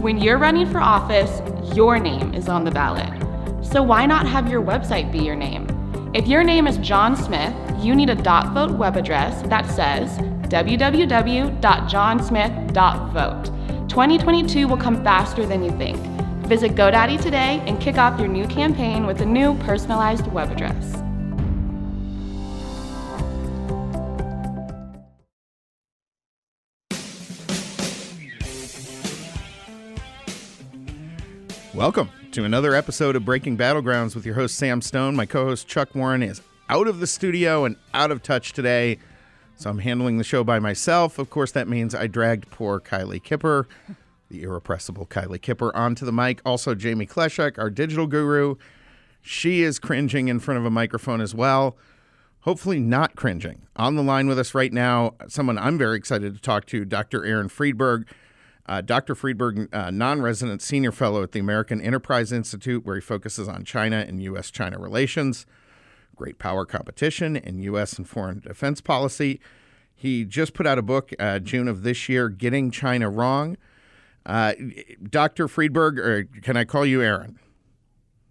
When you're running for office, your name is on the ballot. So why not have your website be your name? If your name is John Smith, you need a .vote web address that says www.johnsmith.vote. 2022 will come faster than you think. Visit GoDaddy today and kick off your new campaign with a new personalized web address. Welcome to another episode of Breaking Battlegrounds with your host, Sam Stone. My co host, Chuck Warren, is out of the studio and out of touch today. So I'm handling the show by myself. Of course, that means I dragged poor Kylie Kipper, the irrepressible Kylie Kipper, onto the mic. Also, Jamie Kleshek, our digital guru. She is cringing in front of a microphone as well. Hopefully, not cringing. On the line with us right now, someone I'm very excited to talk to, Dr. Aaron Friedberg. Uh, Dr. Friedberg, uh, non resident senior fellow at the American Enterprise Institute, where he focuses on China and U.S. China relations, great power competition, and U.S. and foreign defense policy. He just put out a book, uh, June of this year, Getting China Wrong. Uh, Dr. Friedberg, or can I call you Aaron?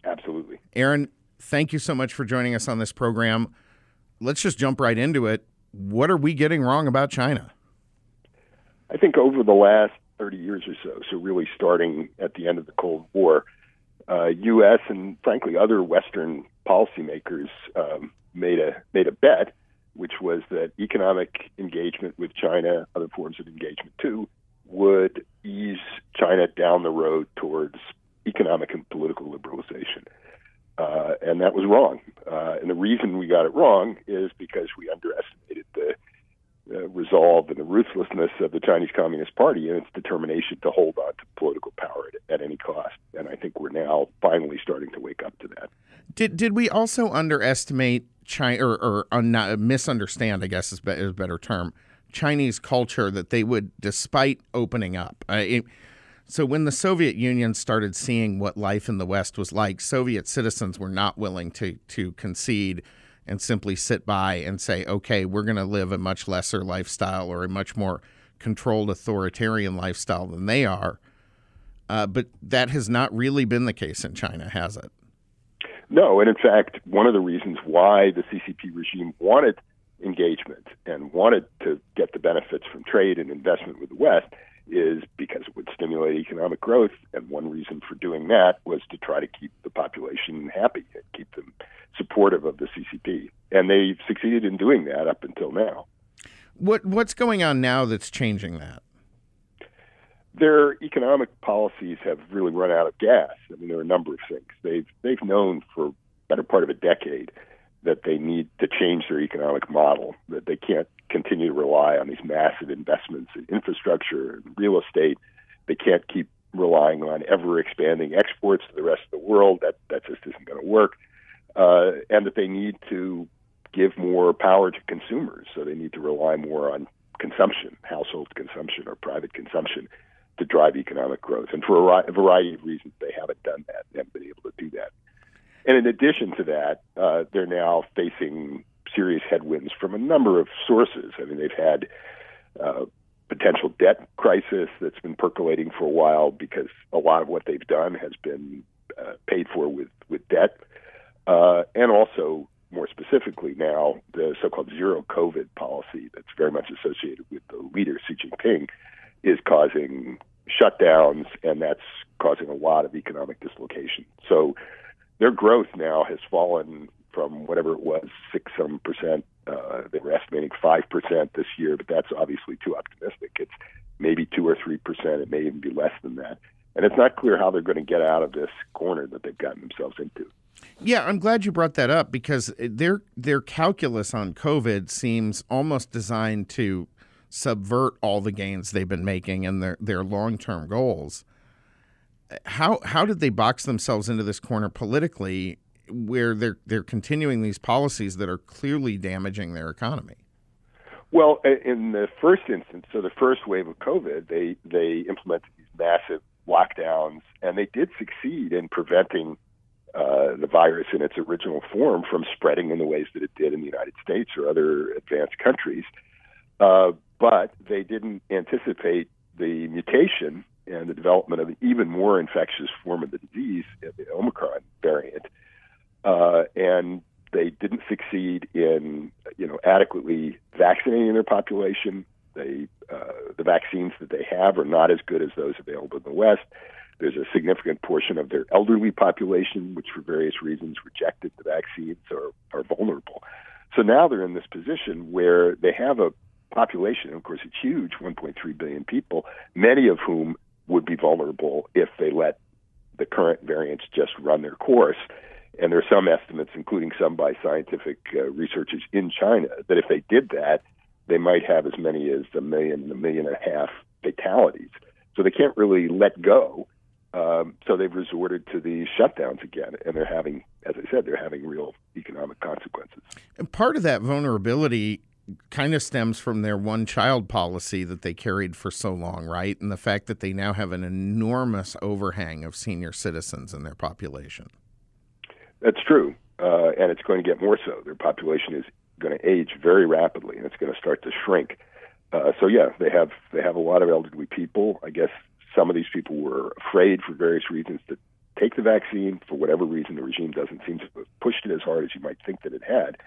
Absolutely. Aaron, thank you so much for joining us on this program. Let's just jump right into it. What are we getting wrong about China? I think over the last 30 years or so, so really starting at the end of the Cold War, uh, U.S. and frankly other Western policymakers um, made a made a bet, which was that economic engagement with China, other forms of engagement too, would ease China down the road towards economic and political liberalization. Uh, and that was wrong. Uh, and the reason we got it wrong is because we underestimated the uh, resolve and the ruthlessness of the Chinese Communist Party and its determination to hold on to political power at, at any cost. And I think we're now finally starting to wake up to that. Did did we also underestimate China or, or uh, misunderstand? I guess is, be, is a better term. Chinese culture that they would, despite opening up. Uh, it, so when the Soviet Union started seeing what life in the West was like, Soviet citizens were not willing to to concede and simply sit by and say, okay, we're going to live a much lesser lifestyle or a much more controlled authoritarian lifestyle than they are. Uh, but that has not really been the case in China, has it? No, and in fact, one of the reasons why the CCP regime wanted engagement and wanted to get the benefits from trade and investment with the West is because it would stimulate economic growth. And one reason for doing that was to try to keep the population happy, and keep them supportive of the CCP. And they've succeeded in doing that up until now. What What's going on now that's changing that? Their economic policies have really run out of gas. I mean, there are a number of things. They've they've known for better part of a decade that they need to change their economic model, that they can't continue to rely on these massive investments in infrastructure and real estate. They can't keep relying on ever expanding exports to the rest of the world. That that just isn't going to work. Uh, and that they need to give more power to consumers. So they need to rely more on consumption, household consumption or private consumption to drive economic growth. And for a variety of reasons, they haven't done that. They haven't been able to do that. And in addition to that, uh, they're now facing serious headwinds from a number of sources. I mean, they've had uh, potential debt crisis that's been percolating for a while because a lot of what they've done has been uh, paid for with with debt, uh, and also more specifically now the so-called zero COVID policy that's very much associated with the leader Xi Jinping is causing shutdowns, and that's causing a lot of economic dislocation. So their growth now has fallen from whatever it was, six some percent. Uh, they were estimating five percent this year, but that's obviously too optimistic. It's maybe two or three percent. It may even be less than that. And it's not clear how they're going to get out of this corner that they've gotten themselves into. Yeah, I'm glad you brought that up because their their calculus on COVID seems almost designed to subvert all the gains they've been making and their their long term goals. How how did they box themselves into this corner politically where they're they're continuing these policies that are clearly damaging their economy? Well, in the first instance, so the first wave of COVID, they they implemented these massive lockdowns, and they did succeed in preventing uh, the virus in its original form from spreading in the ways that it did in the United States or other advanced countries. Uh, but they didn't anticipate the mutation and the development of an even more infectious form of the disease, the Omicron variant. Uh, and they didn't succeed in, you know, adequately vaccinating their population. They, uh, the vaccines that they have are not as good as those available in the West. There's a significant portion of their elderly population, which for various reasons rejected the vaccines or are vulnerable. So now they're in this position where they have a population, of course, it's huge 1.3 billion people, many of whom would be vulnerable if they let the current variants just run their course. And there are some estimates, including some by scientific uh, researchers in China, that if they did that, they might have as many as a million, a million and a half fatalities. So they can't really let go. Um, so they've resorted to these shutdowns again, and they're having, as I said, they're having real economic consequences. And part of that vulnerability kind of stems from their one child policy that they carried for so long, right? And the fact that they now have an enormous overhang of senior citizens in their population. That's true. Uh, and it's going to get more so. Their population is going to age very rapidly and it's going to start to shrink. Uh, so yeah, they have they have a lot of elderly people. I guess some of these people were afraid for various reasons to take the vaccine. For whatever reason, the regime doesn't seem to have pushed it as hard as you might think that it had.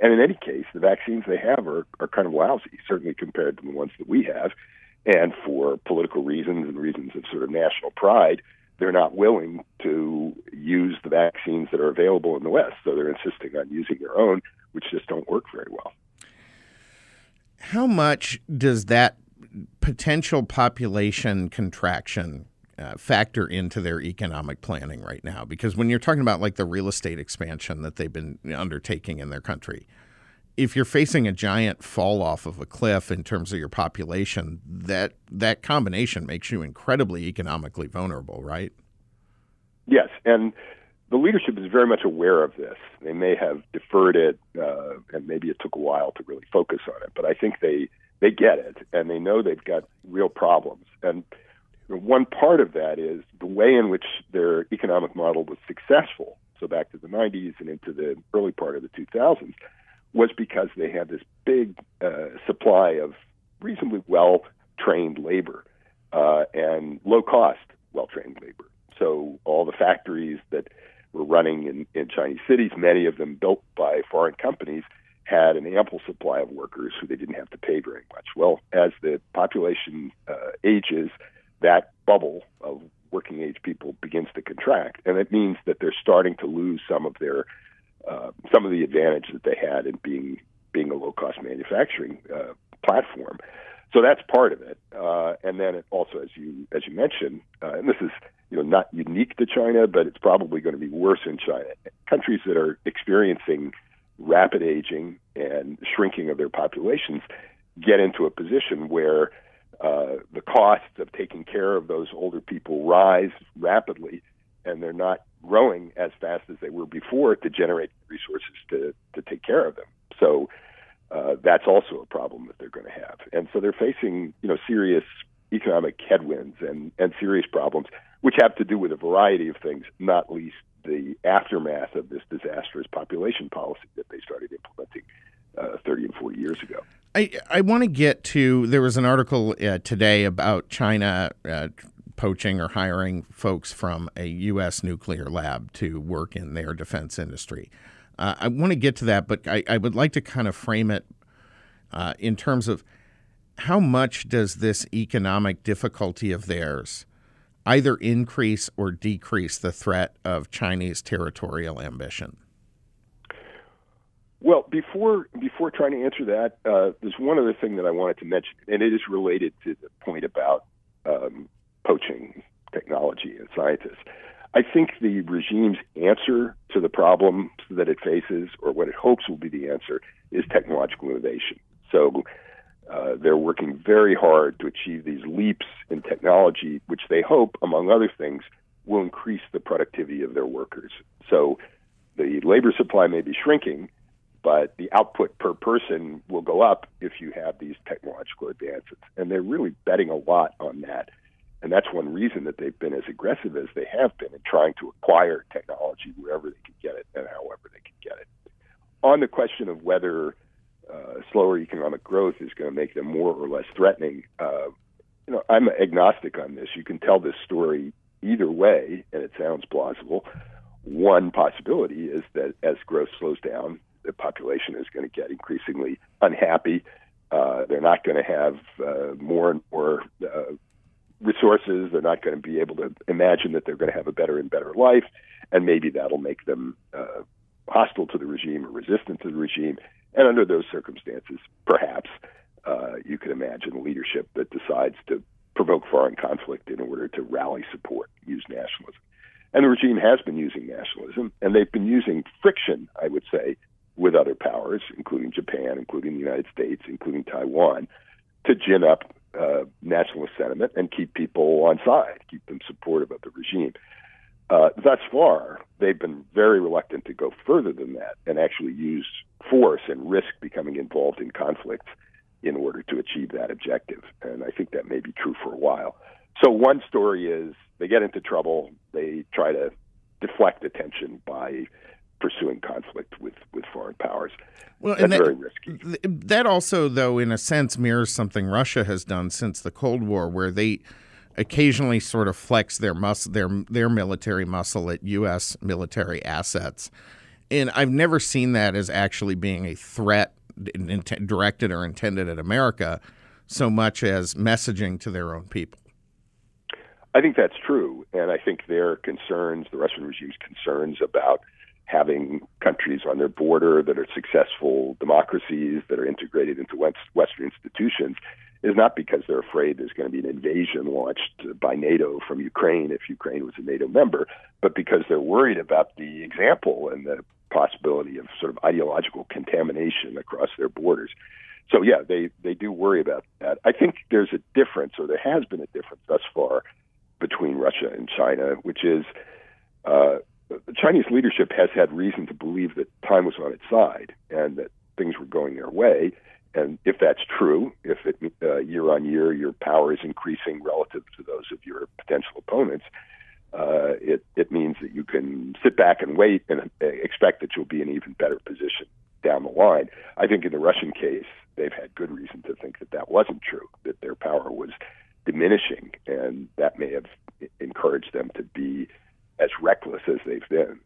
And in any case, the vaccines they have are, are kind of lousy, certainly compared to the ones that we have. And for political reasons and reasons of sort of national pride, they're not willing to use the vaccines that are available in the West. So they're insisting on using their own, which just don't work very well. How much does that potential population contraction uh, factor into their economic planning right now? Because when you're talking about like the real estate expansion that they've been undertaking in their country, if you're facing a giant fall off of a cliff in terms of your population, that that combination makes you incredibly economically vulnerable, right? Yes, and the leadership is very much aware of this. They may have deferred it, uh, and maybe it took a while to really focus on it. But I think they they get it, and they know they've got real problems. And one part of that is the way in which their economic model was successful. So back to the 90s and into the early part of the 2000s was because they had this big uh, supply of reasonably well trained labor uh, and low cost well trained labor. So all the factories that were running in, in Chinese cities, many of them built by foreign companies, had an ample supply of workers who they didn't have to pay very much. Well, as the population uh, ages, that bubble of working age people begins to contract, and it means that they're starting to lose some of their uh, some of the advantage that they had in being being a low cost manufacturing uh, platform. So that's part of it, uh, and then it also, as you as you mentioned, uh, and this is you know not unique to China, but it's probably going to be worse in China. Countries that are experiencing rapid aging and shrinking of their populations get into a position where uh, the costs of taking care of those older people rise rapidly, and they're not growing as fast as they were before to generate resources to, to take care of them. So uh, that's also a problem that they're going to have. And so they're facing, you know, serious economic headwinds and, and serious problems, which have to do with a variety of things, not least the aftermath of this disastrous population policy that they started implementing uh, 30 and 40 years ago. I, I want to get to there was an article uh, today about China uh, poaching or hiring folks from a U.S. nuclear lab to work in their defense industry. Uh, I want to get to that, but I, I, would like to kind of frame it uh, in terms of how much does this economic difficulty of theirs either increase or decrease the threat of Chinese territorial ambition? Well, before before trying to answer that, uh, there's one other thing that I wanted to mention, and it is related to the point about um, poaching technology and scientists. I think the regime's answer to the problems that it faces, or what it hopes will be the answer, is technological innovation. So uh, they're working very hard to achieve these leaps in technology, which they hope, among other things, will increase the productivity of their workers. So the labor supply may be shrinking, but the output per person will go up if you have these technological advances. And they're really betting a lot on that. And that's one reason that they've been as aggressive as they have been in trying to acquire technology wherever they can get it and however they can get it. On the question of whether uh, slower economic growth is going to make them more or less threatening, uh, you know, I'm agnostic on this. You can tell this story either way, and it sounds plausible. One possibility is that as growth slows down, the population is going to get increasingly unhappy. Uh, they're not going to have uh, more and more uh, resources. They're not going to be able to imagine that they're going to have a better and better life, and maybe that'll make them uh, hostile to the regime or resistant to the regime. And under those circumstances, perhaps uh, you could imagine leadership that decides to provoke foreign conflict in order to rally support, use nationalism. And the regime has been using nationalism, and they've been using friction, I would say, with other powers, including Japan, including the United States, including Taiwan, to gin up uh, nationalist sentiment and keep people on side, keep them supportive of the regime. Uh, thus far, they've been very reluctant to go further than that and actually use force and risk becoming involved in conflicts in order to achieve that objective. And I think that may be true for a while. So, one story is they get into trouble, they try to deflect attention by pursuing conflict with, with foreign powers. Well, That's that, very risky. That also, though, in a sense, mirrors something Russia has done since the Cold War, where they occasionally sort of flex their muscle, their their military muscle at U.S. military assets, and I've never seen that as actually being a threat directed or intended at America, so much as messaging to their own people. I think that's true, and I think their concerns, the Russian regime's concerns about having countries on their border that are successful democracies that are integrated into Western institutions is not because they're afraid there's going to be an invasion launched by NATO from Ukraine if Ukraine was a NATO member, but because they're worried about the example and the possibility of sort of ideological contamination across their borders. So yeah, they they do worry about that. I think there's a difference, or there has been a difference thus far between Russia and China, which is uh, the Chinese leadership has had reason to believe that time was on its side and that things were going their way. And if that's true, if it, uh, year on year your power is increasing relative to those of your potential opponents, uh, it, it means that you can sit back and wait and uh, expect that you'll be in an even better position down the line. I think in the Russian case, they've had good reason to think that that wasn't true, that their power was diminishing, and that may have encouraged them to be as reckless as they've been.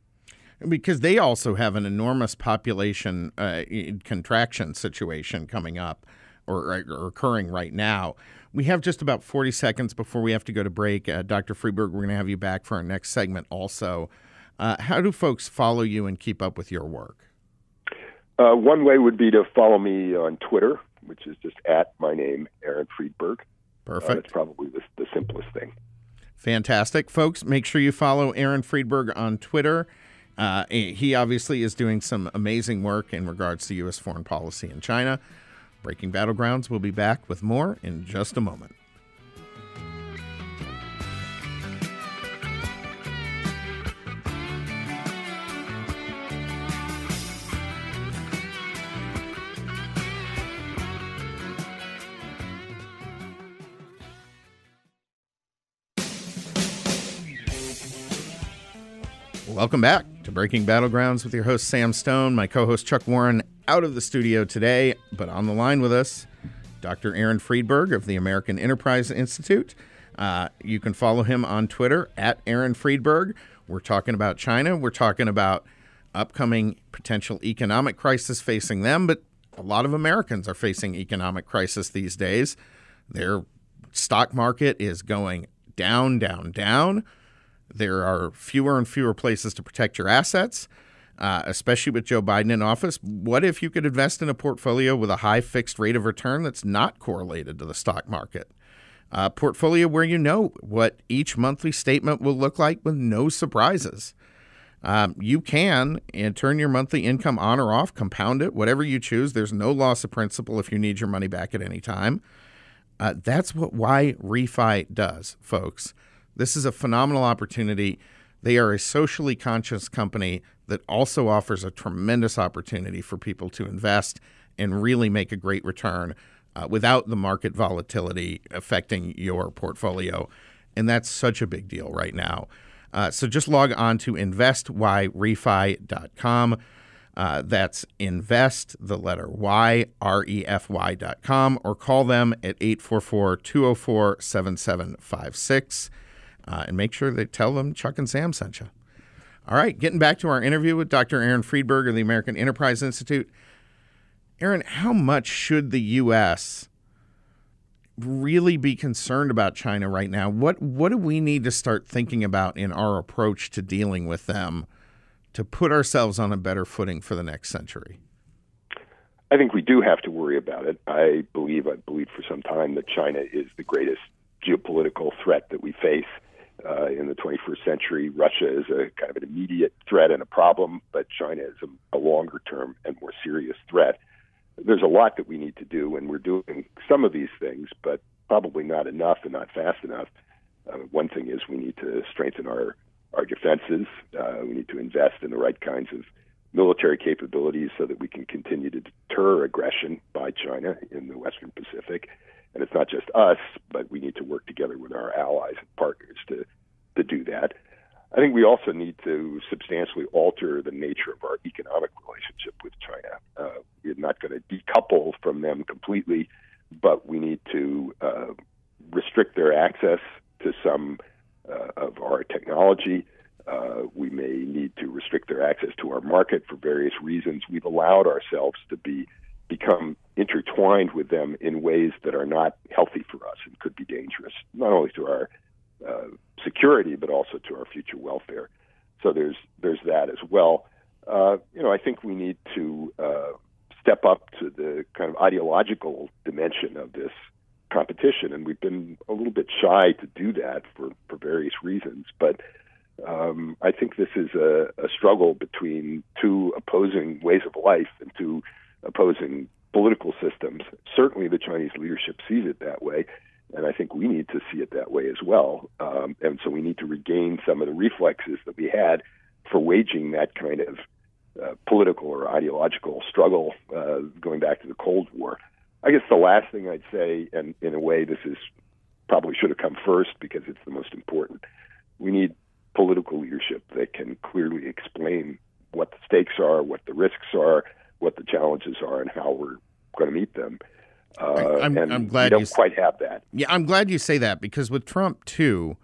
Because they also have an enormous population uh, contraction situation coming up or, or, occurring right now. We have just about 40 seconds before we have to go to break. Uh, Dr. Friedberg, we're going to have you back for our next segment also. Uh, how do folks follow you and keep up with your work? Uh, one way would be to follow me on Twitter, which is just at my name, Aaron Friedberg. Perfect. Uh, that's probably the, the simplest thing. Fantastic. Folks, make sure you follow Aaron Friedberg on Twitter. Uh, he obviously is doing some amazing work in regards to U.S. foreign policy in China. Breaking Battlegrounds will be back with more in just a moment. Welcome back to Breaking Battlegrounds with your host, Sam Stone. My co host, Chuck Warren, out of the studio today, but on the line with us, Dr. Aaron Friedberg of the American Enterprise Institute. Uh, you can follow him on Twitter at Aaron Friedberg. We're talking about China. We're talking about upcoming potential economic crisis facing them, but a lot of Americans are facing economic crisis these days. Their stock market is going down, down, down. There are fewer and fewer places to protect your assets, uh, especially with Joe Biden in office. What if you could invest in a portfolio with a high fixed rate of return that's not correlated to the stock market? A portfolio where you know what each monthly statement will look like with no surprises. Um, you can and turn your monthly income on or off, compound it, whatever you choose. There's no loss of principal if you need your money back at any time. Uh, that's what Yrefy does, folks. This is a phenomenal opportunity. They are a socially conscious company that also offers a tremendous opportunity for people to invest and really make a great return uh, without the market volatility affecting your portfolio. And that's such a big deal right now. Uh, so just log on to investyrefy.com. Uh, that's invest, the letter Y, R E F Y dot com, or call them at 844 204 7756 uh, and make sure they tell them Chuck and Sam sent you. All right, getting back to our interview with Dr. Aaron Friedberg of the American Enterprise Institute. Aaron, how much should the U.S. really be concerned about China right now? What what do we need to start thinking about in our approach to dealing with them to put ourselves on a better footing for the next century? I think we do have to worry about it. I believe, I believe for some time that China is the greatest geopolitical threat that we face uh, in the 21st century. Russia is a kind of an immediate threat and a problem, but China is a, a longer term and more serious threat. There's a lot that we need to do, and we're doing some of these things, but probably not enough and not fast enough. Uh, one thing is we need to strengthen our our defenses. Uh, we need to invest in the right kinds of military capabilities so that we can continue to deter aggression by China in the Western Pacific. And it's not just us, but we need to work together with our allies and partners to, to do that. I think we also need to substantially alter the nature of our economic relationship with China. Uh, we're not going to decouple from them completely, but we need to uh, restrict their access to some uh, of our technology. Uh, we may need to restrict their access to our market for various reasons. We've allowed ourselves to be become intertwined with them in ways that are not healthy for us and could be dangerous, not only to our uh, security but also to our future welfare. So there's there's that as well. Uh, you know, I think we need to uh, step up to the kind of ideological dimension of this competition, and we've been a little bit shy to do that for for various reasons. But um, I think this is a, a struggle between two opposing ways of life and two opposing political systems. Certainly, the Chinese leadership sees it that way, and I think we need to see it that way as well. Um, and so we need to regain some of the reflexes that we had for waging that kind of uh, political or ideological struggle uh, going back to the Cold War. I guess the last thing I'd say, and in a way, this is probably should have come first because it's the most important. We need political leadership that can clearly explain what the stakes are, what the risks are, what the challenges are and how we're going to meet them. Uh, I'm, and I'm glad we don't you, quite have that. Yeah, I'm glad you say that because with Trump too,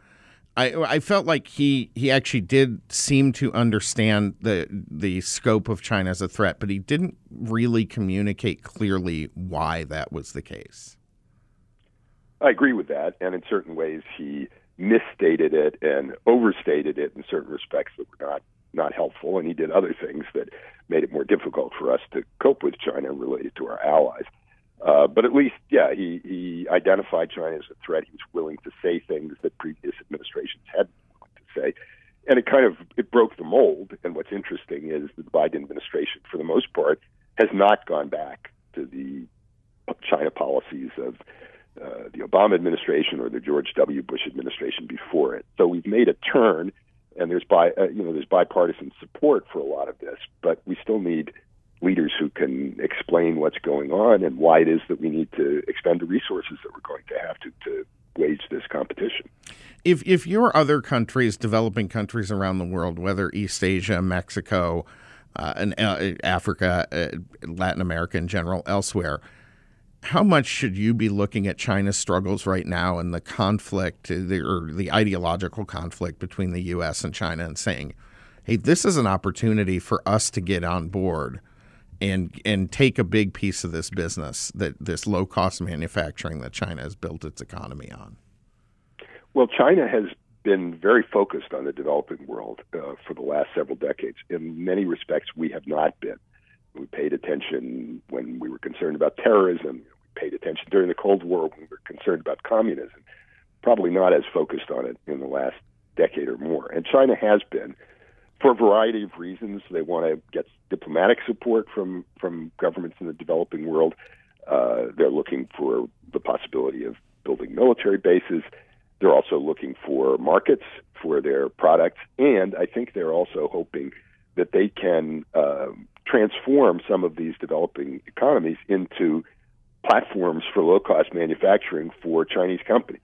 I I felt like he he actually did seem to understand the the scope of China as a threat, but he didn't really communicate clearly why that was the case. I agree with that, and in certain ways he misstated it and overstated it in certain respects that were not not helpful, and he did other things that made it more difficult for us to cope with China related to our allies. Uh, but at least, yeah, he, he identified China as a threat. He was willing to say things that previous administrations hadn't to say, and it kind of it broke the mold. And what's interesting is the Biden administration, for the most part, has not gone back to the China policies of uh, the Obama administration or the George W. Bush administration before it. So we've made a turn and there's bi uh, you know there's bipartisan support for a lot of this, but we still need leaders who can explain what's going on and why it is that we need to expend the resources that we're going to have to to wage this competition. If if your other countries, developing countries around the world, whether East Asia, Mexico, uh, and uh, Africa, uh, Latin America in general, elsewhere how much should you be looking at China's struggles right now and the conflict the, or the ideological conflict between the U.S. and China and saying, hey, this is an opportunity for us to get on board and and take a big piece of this business that this low cost manufacturing that China has built its economy on? Well, China has been very focused on the developing world uh, for the last several decades. In many respects, we have not been. We paid attention when we were concerned about terrorism We paid attention during the Cold War when we were concerned about communism. Probably not as focused on it in the last decade or more. And China has been, for a variety of reasons. They want to get diplomatic support from from governments in the developing world. Uh, they're looking for the possibility of building military bases. They're also looking for markets for their products, and I think they're also hoping that they can uh, transform some of these developing economies into platforms for low cost manufacturing for Chinese companies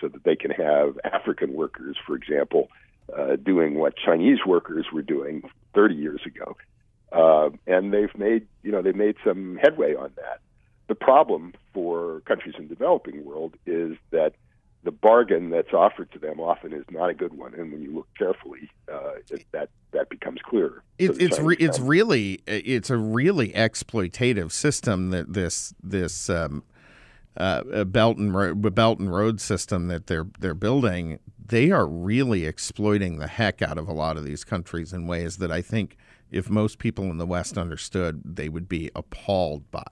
so that they can have African workers, for example, uh, doing what Chinese workers were doing 30 years ago. uh, and they've made you know they've made some headway on that. The problem for countries in the developing world is that the bargain that's offered to them often is not a good one, and when you look carefully, uh, it, that that becomes clearer. It, it's re- it's really it's a really exploitative system that this this um, uh, belt and ro- belt and road system that they're they're building. They are really exploiting the heck out of a lot of these countries in ways that I think if most people in the West understood, they would be appalled by.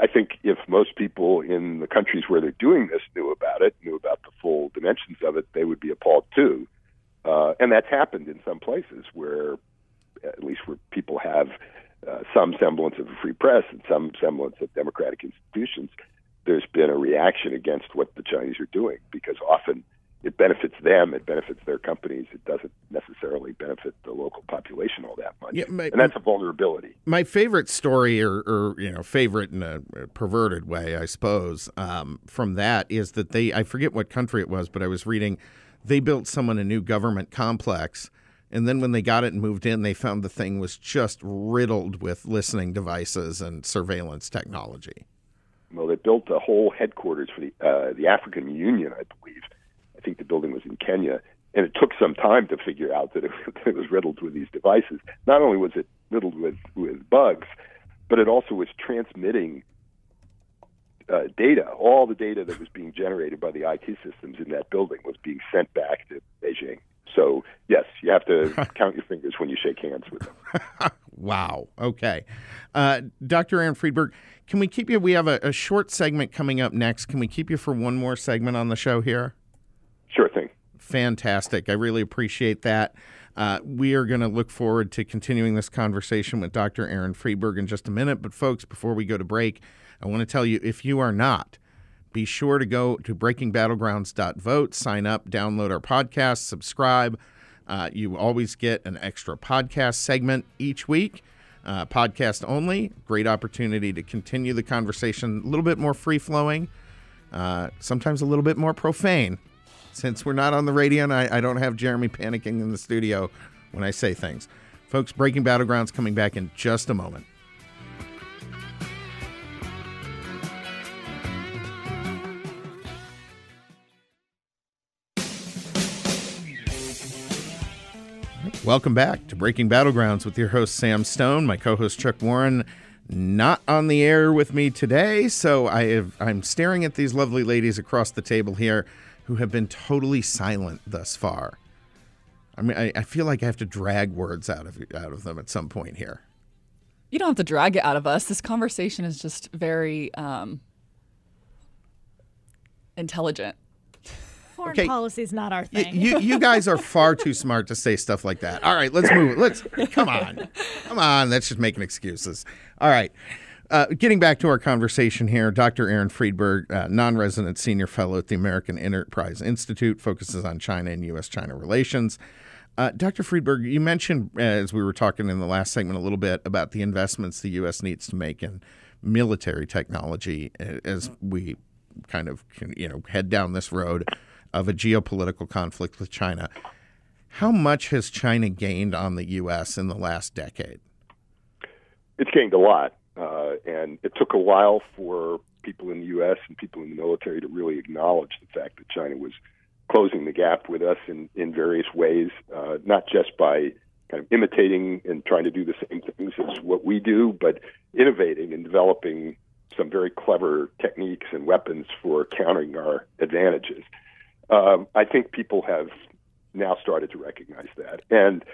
I think if most people in the countries where they're doing this knew about it, knew about the full dimensions of it, they would be appalled too. Uh, and that's happened in some places where, at least where people have uh, some semblance of a free press and some semblance of democratic institutions, there's been a reaction against what the Chinese are doing because often it benefits them, it benefits their companies. It doesn't necessarily benefit the local population all that much, yeah, my, and that's a vulnerability. My favorite story, or, or you know, favorite in a perverted way, I suppose, um, from that is that they I forget what country it was, but I was reading they built someone a new government complex. And then when they got it and moved in, they found the thing was just riddled with listening devices and surveillance technology. Well, they built a whole headquarters for the uh, the African Union, I believe, I think the building was in Kenya, and it took some time to figure out that it, it was riddled with these devices. Not only was it riddled with with bugs, but it also was transmitting uh, data. All the data that was being generated by the IT systems in that building was being sent back to Beijing. So yes, you have to count your fingers when you shake hands with them. wow. Okay, uh, Dr. Aaron Friedberg, can we keep you? We have a, a short segment coming up next. Can we keep you for one more segment on the show here? Fantastic. I really appreciate that. Uh, we are going to look forward to continuing this conversation with Dr. Aaron Friedberg in just a minute. But, folks, before we go to break, I want to tell you if you are not, be sure to go to breakingbattlegrounds.vote, sign up, download our podcast, subscribe. Uh, you always get an extra podcast segment each week, uh, podcast only. Great opportunity to continue the conversation a little bit more free flowing, uh, sometimes a little bit more profane since we're not on the radio and I, I don't have Jeremy panicking in the studio when I say things. Folks, Breaking Battlegrounds coming back in just a moment. Welcome back to Breaking Battlegrounds with your host Sam Stone, my co-host Chuck Warren, not on the air with me today, so I have, I'm staring at these lovely ladies across the table here who have been totally silent thus far. I mean, I, I feel like I have to drag words out of out of them at some point here. You don't have to drag it out of us. This conversation is just very um, intelligent. Foreign okay. policy is not our thing. you, you guys are far too smart to say stuff like that. All right, let's move. Let's come on, come on. That's just making excuses. All right. Uh, getting back to our conversation here, Dr. Aaron Friedberg, uh, non resident senior fellow at the American Enterprise Institute, focuses on China and U.S. China relations. Uh, Dr. Friedberg, you mentioned, uh, as we were talking in the last segment, a little bit about the investments the U.S. needs to make in military technology uh, as we kind of you know head down this road of a geopolitical conflict with China. How much has China gained on the U.S. in the last decade? It's gained a lot. Uh, and it took a while for people in the U.S. and people in the military to really acknowledge the fact that China was closing the gap with us in, in various ways, uh, not just by kind of imitating and trying to do the same things as what we do, but innovating and developing some very clever techniques and weapons for countering our advantages. Um, I think people have now started to recognize that. And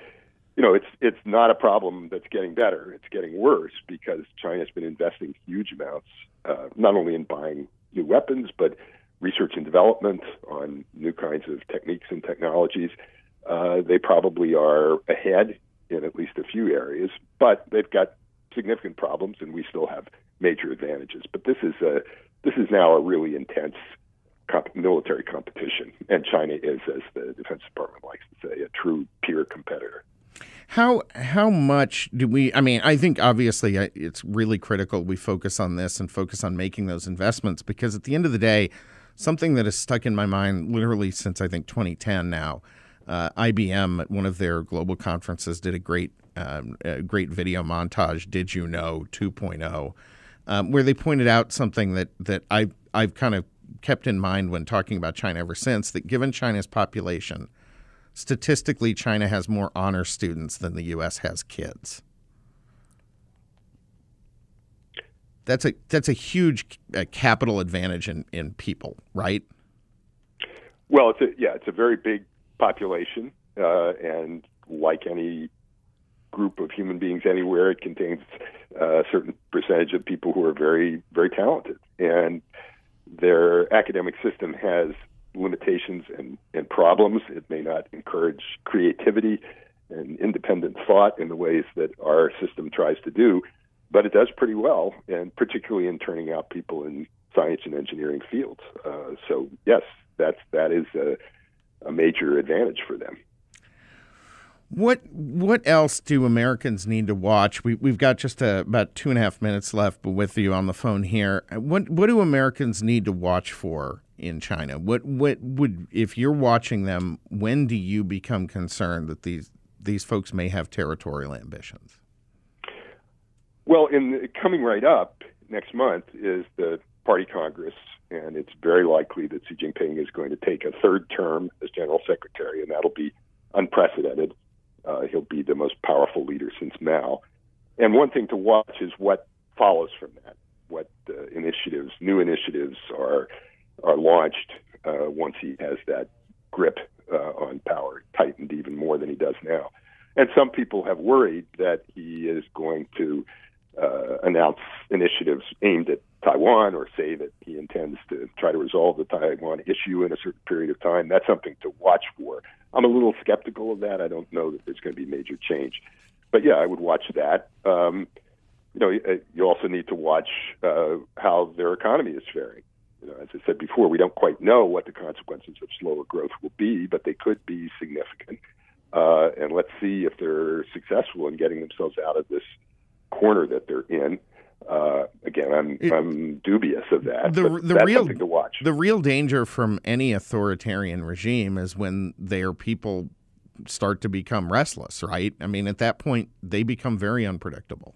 you know, it's it's not a problem that's getting better. It's getting worse because China's been investing huge amounts, uh, not only in buying new weapons, but research and development on new kinds of techniques and technologies. Uh, they probably are ahead in at least a few areas, but they've got significant problems, and we still have major advantages. But this is a this is now a really intense comp- military competition, and China is, as the Defense Department likes to say, a true peer competitor. How how much do we? I mean, I think obviously it's really critical we focus on this and focus on making those investments because at the end of the day, something that has stuck in my mind literally since I think 2010 now. Uh, IBM at one of their global conferences did a great um, great video montage, "Did You Know 2.0, um, where they pointed out something that that I I've kind of kept in mind when talking about China ever since. That given China's population, statistically, China has more honor students than the U.S. has kids. That's a that's a huge uh, capital advantage in, in people, right? Well, it's a, yeah, it's a very big population, uh, and like any group of human beings anywhere, it contains a certain percentage of people who are very very talented, and their academic system has limitations and, and problems. It may not encourage creativity and independent thought in the ways that our system tries to do but it does pretty well, and particularly in turning out people in science and engineering fields. Uh, so yes, that's that is a, a major advantage for them. What what else do Americans need to watch? We we've got just a, about two and a half minutes left but with you on the phone here. What what do Americans need to watch for in China? What what would if you're watching them? When do you become concerned that these these folks may have territorial ambitions? Well, in coming right up next month is the party congress, and it's very likely that Xi Jinping is going to take a third term as general secretary, and that'll be unprecedented. Uh, he'll be the most powerful leader since Mao. And one thing to watch is what follows from that. What uh, initiatives, new initiatives, are are launched uh, once he has that grip uh, on power tightened even more than he does now. And some people have worried that he is going to uh, announce initiatives aimed at Taiwan or say that he intends to try to resolve the Taiwan issue in a certain period of time. That's something to watch for. I'm a little skeptical of that. I don't know that there's going to be major change. But yeah, I would watch that. Um, you know, you also need to watch uh, how their economy is faring. You know, as I said before, we don't quite know what the consequences of slower growth will be, but they could be significant. Uh, and let's see if they're successful in getting themselves out of this corner that they're in. Uh, again, I'm it, I'm dubious of that. The, the real to watch. The real danger from any authoritarian regime is when their people start to become restless. Right? I mean, at that point, they become very unpredictable.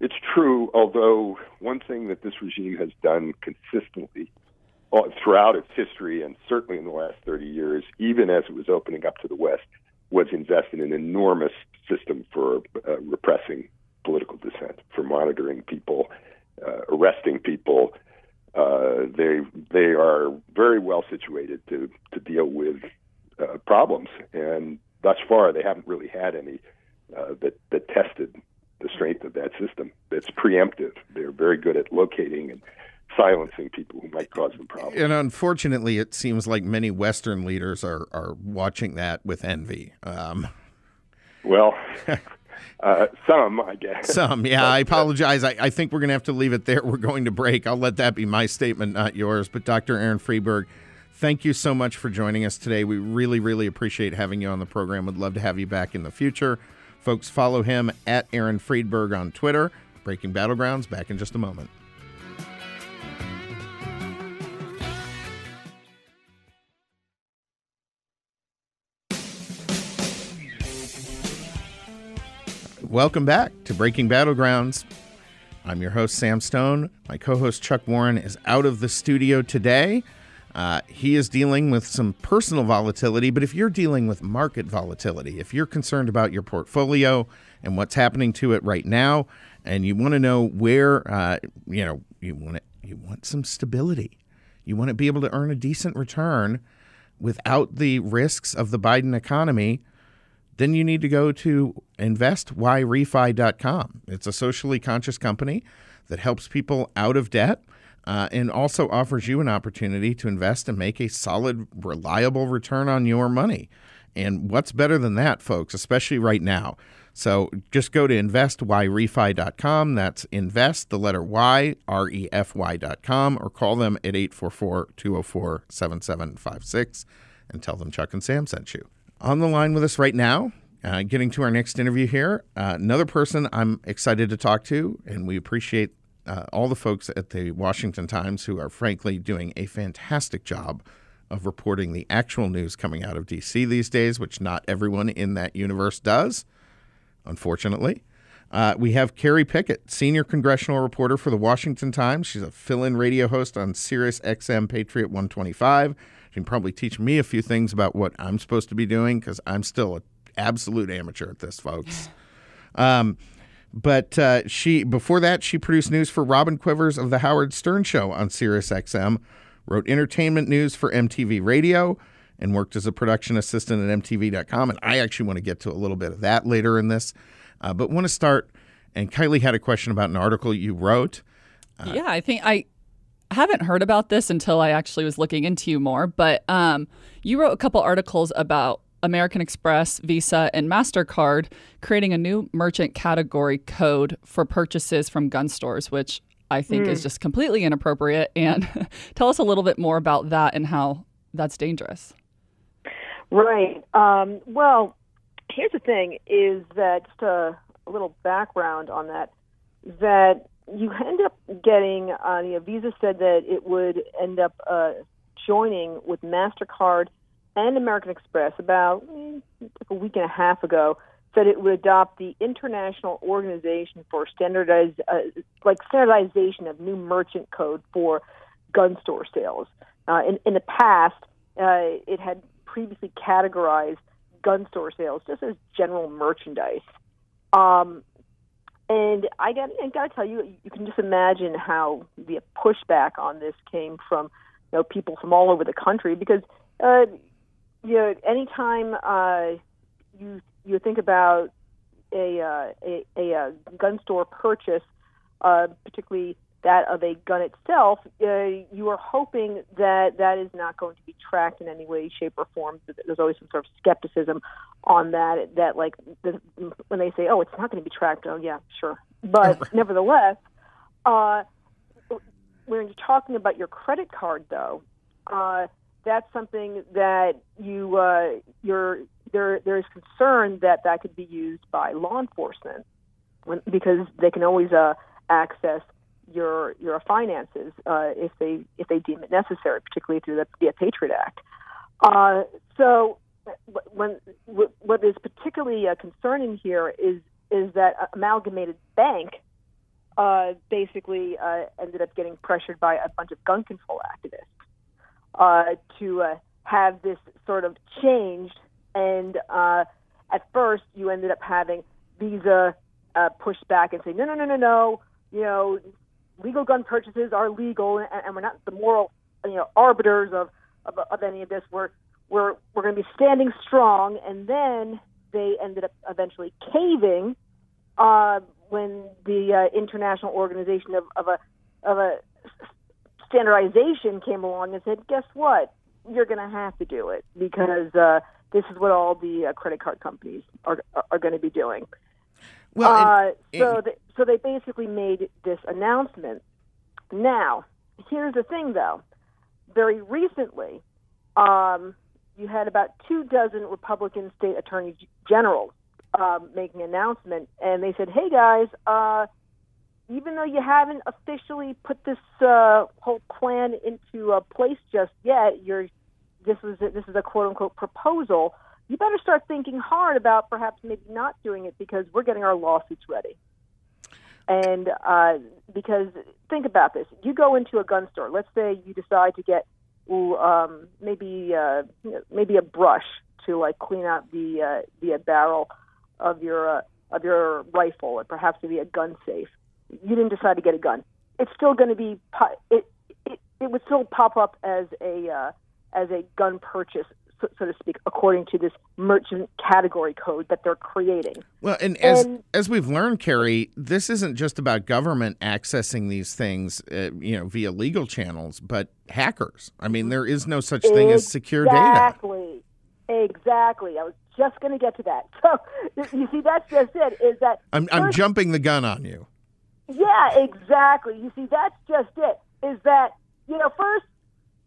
It's true. Although one thing that this regime has done consistently uh, throughout its history, and certainly in the last 30 years, even as it was opening up to the West, was invest in an enormous system for uh, repressing political dissent, for monitoring people, uh, arresting people. Uh, they they are very well situated to to deal with uh, problems, and thus far they haven't really had any uh, that that tested the strength of that system. It's preemptive. They're very good at locating and silencing people who might cause them problems. And unfortunately, it seems like many Western leaders are are watching that with envy. Um. Well, Uh, some, I guess. Some, yeah. I apologize. I, I think we're going to have to leave it there. We're going to break. I'll let that be my statement, not yours. But Dr. Aaron Friedberg, thank you so much for joining us today. We really, really appreciate having you on the program. Would love to have you back in the future. Folks, follow him at Aaron Friedberg on Twitter. Breaking Battlegrounds, back in just a moment. Welcome back to Breaking Battlegrounds. I'm your host, Sam Stone. My co host, Chuck Warren, is out of the studio today. Uh, he is dealing with some personal volatility, but if you're dealing with market volatility, if you're concerned about your portfolio and what's happening to it right now, and you want to know where, uh, you know, you want it, you want some stability, you want to be able to earn a decent return without the risks of the Biden economy then you need to go to investyrefy.com. It's a socially conscious company that helps people out of debt uh, and also offers you an opportunity to invest and make a solid, reliable return on your money. And what's better than that, folks, especially right now? So just go to investyrefy.com. That's invest, the letter Y, R E F Y.com, or call them at 844 204 7756 and tell them Chuck and Sam sent you. On the line with us right now, uh, getting to our next interview here, uh, another person I'm excited to talk to, and we appreciate uh, all the folks at the Washington Times who are frankly doing a fantastic job of reporting the actual news coming out of DC these days, which not everyone in that universe does. unfortunately. Uh, we have Kerry Picket, senior congressional reporter for the Washington Times. She's a fill-in radio host on Sirius XM Patriot 125. Can probably teach me a few things about what I'm supposed to be doing because I'm still an absolute amateur at this, folks. Um, but uh, she before that she produced news for Robin Quivers of the Howard Stern Show on Sirius XM, wrote entertainment news for MTV Radio, and worked as a production assistant at MTV.com. And I actually want to get to a little bit of that later in this. Uh, but want to start. And Kylie had a question about an article you wrote. Uh, yeah, I think I haven't heard about this until I actually was looking into you more. But um, you wrote a couple articles about American Express, Visa, and MasterCard creating a new merchant category code for purchases from gun stores, which I think mm. is just completely inappropriate. And tell us a little bit more about that and how that's dangerous. Right. Um, well, here's the thing: is that just a, a little background on that. That you end up getting. Uh, you know, Visa said that it would end up uh, joining with Mastercard and American Express about like a week and a half ago. Said it would adopt the International Organization for Standardized, uh, like standardization of new merchant code for gun store sales. Uh, in, in the past, uh, it had previously categorized gun store sales just as general merchandise. Um, and I got I got to tell you, you can just imagine how the pushback on this came from you know people from all over the country because uh, you know anytime uh, you you think about a uh, a, a, a gun store purchase, uh, particularly that of a gun itself, uh, you are hoping that that is not going to be tracked in any way, shape, or form. There's always some sort of skepticism on that. That like the, when they say, "Oh, it's not going to be tracked," oh yeah, sure. But nevertheless, uh, when you're talking about your credit card, though, uh, that's something that you uh, you're there. There is concern that that could be used by law enforcement when, because they can always uh, access your your finances uh, if they if they deem it necessary, particularly through the, the Patriot Act. Uh, so, when what is particularly uh, concerning here is is that Amalgamated Bank uh, basically uh, ended up getting pressured by a bunch of gun control activists uh, to have this sort of changed, and at first you ended up having Visa push back and say, no, no, no, no, no, you know, legal gun purchases are legal, and, and we're not the moral, you know, arbiters of of, of any of this. We're we're we're going to be standing strong, and then they ended up eventually caving uh, when the uh, international organization of, of a of a standardization came along and said, "Guess what? You're going to have to do it because uh, this is what all the uh, credit card companies are are, are going to be doing." Well, uh, so they, so they basically made this announcement. Now, here's the thing, though. Very recently, um, you had about two dozen Republican state attorney generals um, making an announcement, and they said, "Hey guys, uh, even though you haven't officially put this uh, whole plan into uh, place just yet, you're this is a, this is a quote unquote proposal." You better start thinking hard about perhaps maybe not doing it because we're getting our lawsuits ready. And uh, because think about this, you go into a gun store. Let's say you decide to get ooh, um, maybe uh, maybe a brush to like clean out the uh, the barrel of your uh, of your rifle, or perhaps maybe a gun safe. You didn't decide to get a gun. It's still going to be it, it it would still pop up as a uh, as a gun purchase so, so, to speak, according to this merchant category code that they're creating. Well, and as and, as we've learned, Kerry, this isn't just about government accessing these things, uh, you know, via legal channels, but hackers. I mean, there is no such thing as secure data. Exactly. Exactly. I was just going to get to that. So you see, that's just it. Is that I'm, I'm jumping the gun on you. Yeah, exactly. You see, that's just it. Is that you know first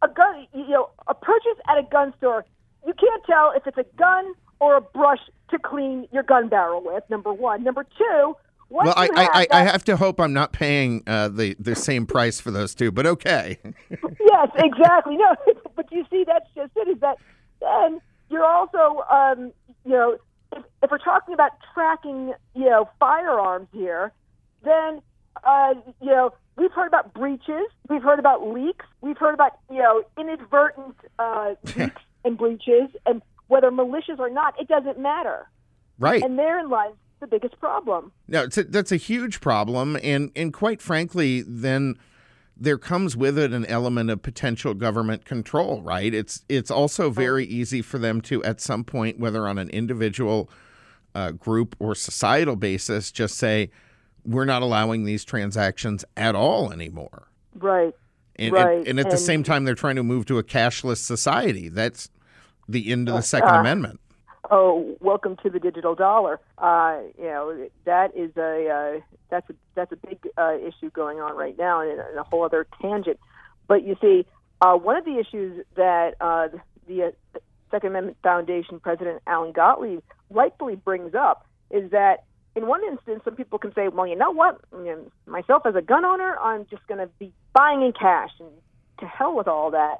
a gun, you know, a purchase at a gun store you can't tell if it's a gun or a brush to clean your gun barrel with. Number one. Number two. well, I, have I, I, have to hope I'm not paying uh, the the same price for those two, but okay. yes, exactly. No, but you see, that's just it. Is that then you're also, um, you know, if, if if we're talking about tracking, you know, firearms here, then uh, you know we've heard about breaches, we've heard about leaks, we've heard about you know inadvertent uh, leaks and breaches, and whether malicious or not, it doesn't matter. Right. And therein lies the biggest problem. No, a, that's a huge problem, and and quite frankly, then there comes with it an element of potential government control, right? It's it's also very easy for them to, at some point, whether on an individual, uh, group, or societal basis, just say, "We're not allowing these transactions at all anymore." Right. And, right. and, and at and, the same time, they're trying to move to a cashless society. That's the end of the Second uh, Amendment. Oh, welcome to the digital dollar. Uh, you know that is a uh, that's a that's a big uh, issue going on right now, and, and a whole other tangent. But you see, uh, one of the issues that uh, the uh, Second Amendment Foundation President Alan Gottlieb rightfully brings up is that in one instance, some people can say, "Well, you know what? Myself as a gun owner, I'm just going to be buying in cash, and to hell with all that."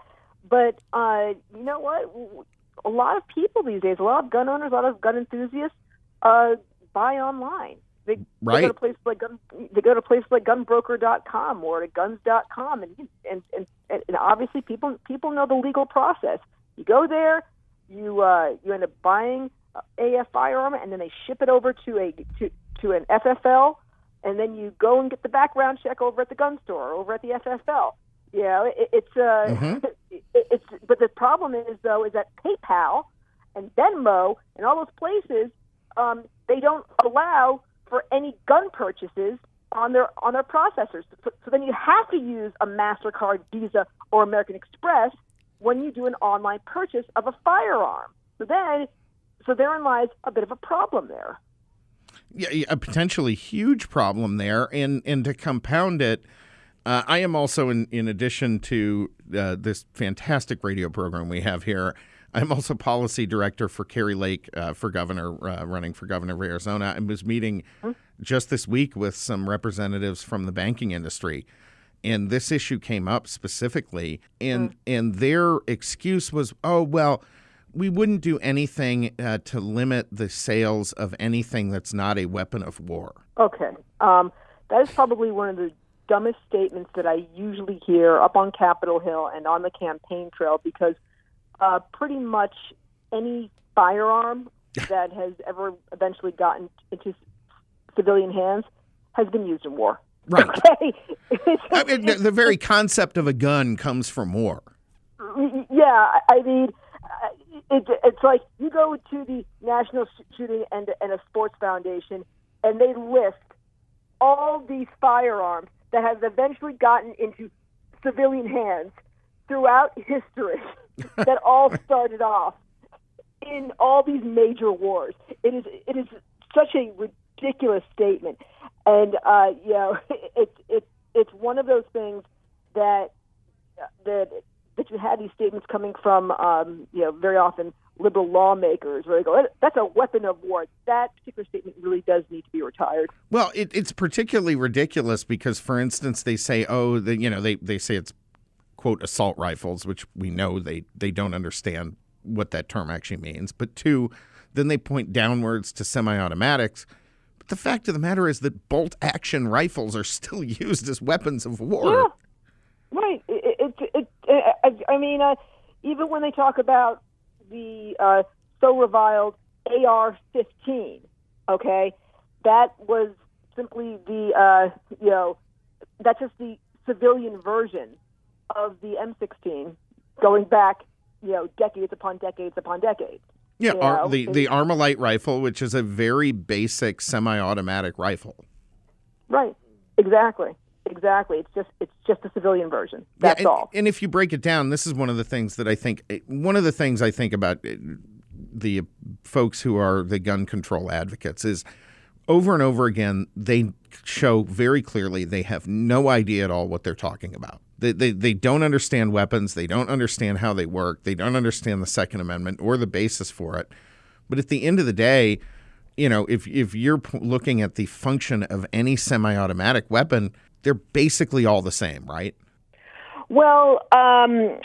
But uh, you know what? A lot of people these days, a lot of gun owners, a lot of gun enthusiasts, uh, buy online. They, right. they go to places like gun, they go to places like gunbroker.com or to guns.com, and and and, and obviously people people know the legal process. You go there, you uh, you end up buying a firearm, and then they ship it over to a to to an FFL, and then you go and get the background check over at the gun store, over at the FFL. Yeah, it, it's uh, Mhm. it, it's but the problem is though is that PayPal and Venmo and all those places um, they don't allow for any gun purchases on their on their processors. So, so then you have to use a Mastercard, Visa, or American Express when you do an online purchase of a firearm. So then, so therein lies a bit of a problem there. yeah, a potentially huge problem there. And and to compound it, uh, I am also in in addition to uh, this fantastic radio program we have here. I'm also policy director for Kari Lake uh, for governor, uh, running for governor of Arizona. I was meeting just this week with some representatives from the banking industry, and this issue came up specifically. And and their excuse was, "Oh well, we wouldn't do anything uh, to limit the sales of anything that's not a weapon of war." Okay. Um, that is probably one of the dumbest statements that I usually hear up on Capitol Hill and on the campaign trail because uh, pretty much any firearm that has ever eventually gotten into civilian hands has been used in war. Right. Okay. I mean, the, very concept of a gun comes from war. yeah, I- mean, it, it's like you go to the National Shooting and, and a Sports Foundation, and they list all these firearms that have eventually gotten into civilian hands throughout history that all started off in all these major wars. It is it is such a ridiculous statement, and uh, you know it's it's it's one of those things that that that you had these statements coming from um, you know very often liberal lawmakers where they go that's a weapon of war. That particular statement really does need to be retired. Well, it, it's particularly ridiculous because, for instance, they say, "Oh, the, you know, they, they say it's quote assault rifles," which we know they they don't understand what that term actually means. But two, then they point downwards to semi-automatics. But the fact of the matter is that bolt-action rifles are still used as weapons of war. Yeah, right. I, I mean, uh, even when they talk about the uh, so reviled AR-15, okay, that was simply the uh, you know that's just the civilian version of the M16, going back you know decades upon decades upon decades. Yeah, ar- the the Armalite rifle, which is a very basic semi-automatic rifle. Right. Exactly. Exactly. It's just it's just a civilian version. That's and, all. And if you break it down, this is one of the things that I think one of the things I think about uh, the folks who are the gun control advocates is over and over again they show very clearly they have no idea at all what they're talking about. They, they, they don't understand weapons. They don't understand how they work. They don't understand the Second Amendment or the basis for it. But at the end of the day, you know, if if you're looking at the function of any semi-automatic weapon, they're basically all the same, right? Well, um,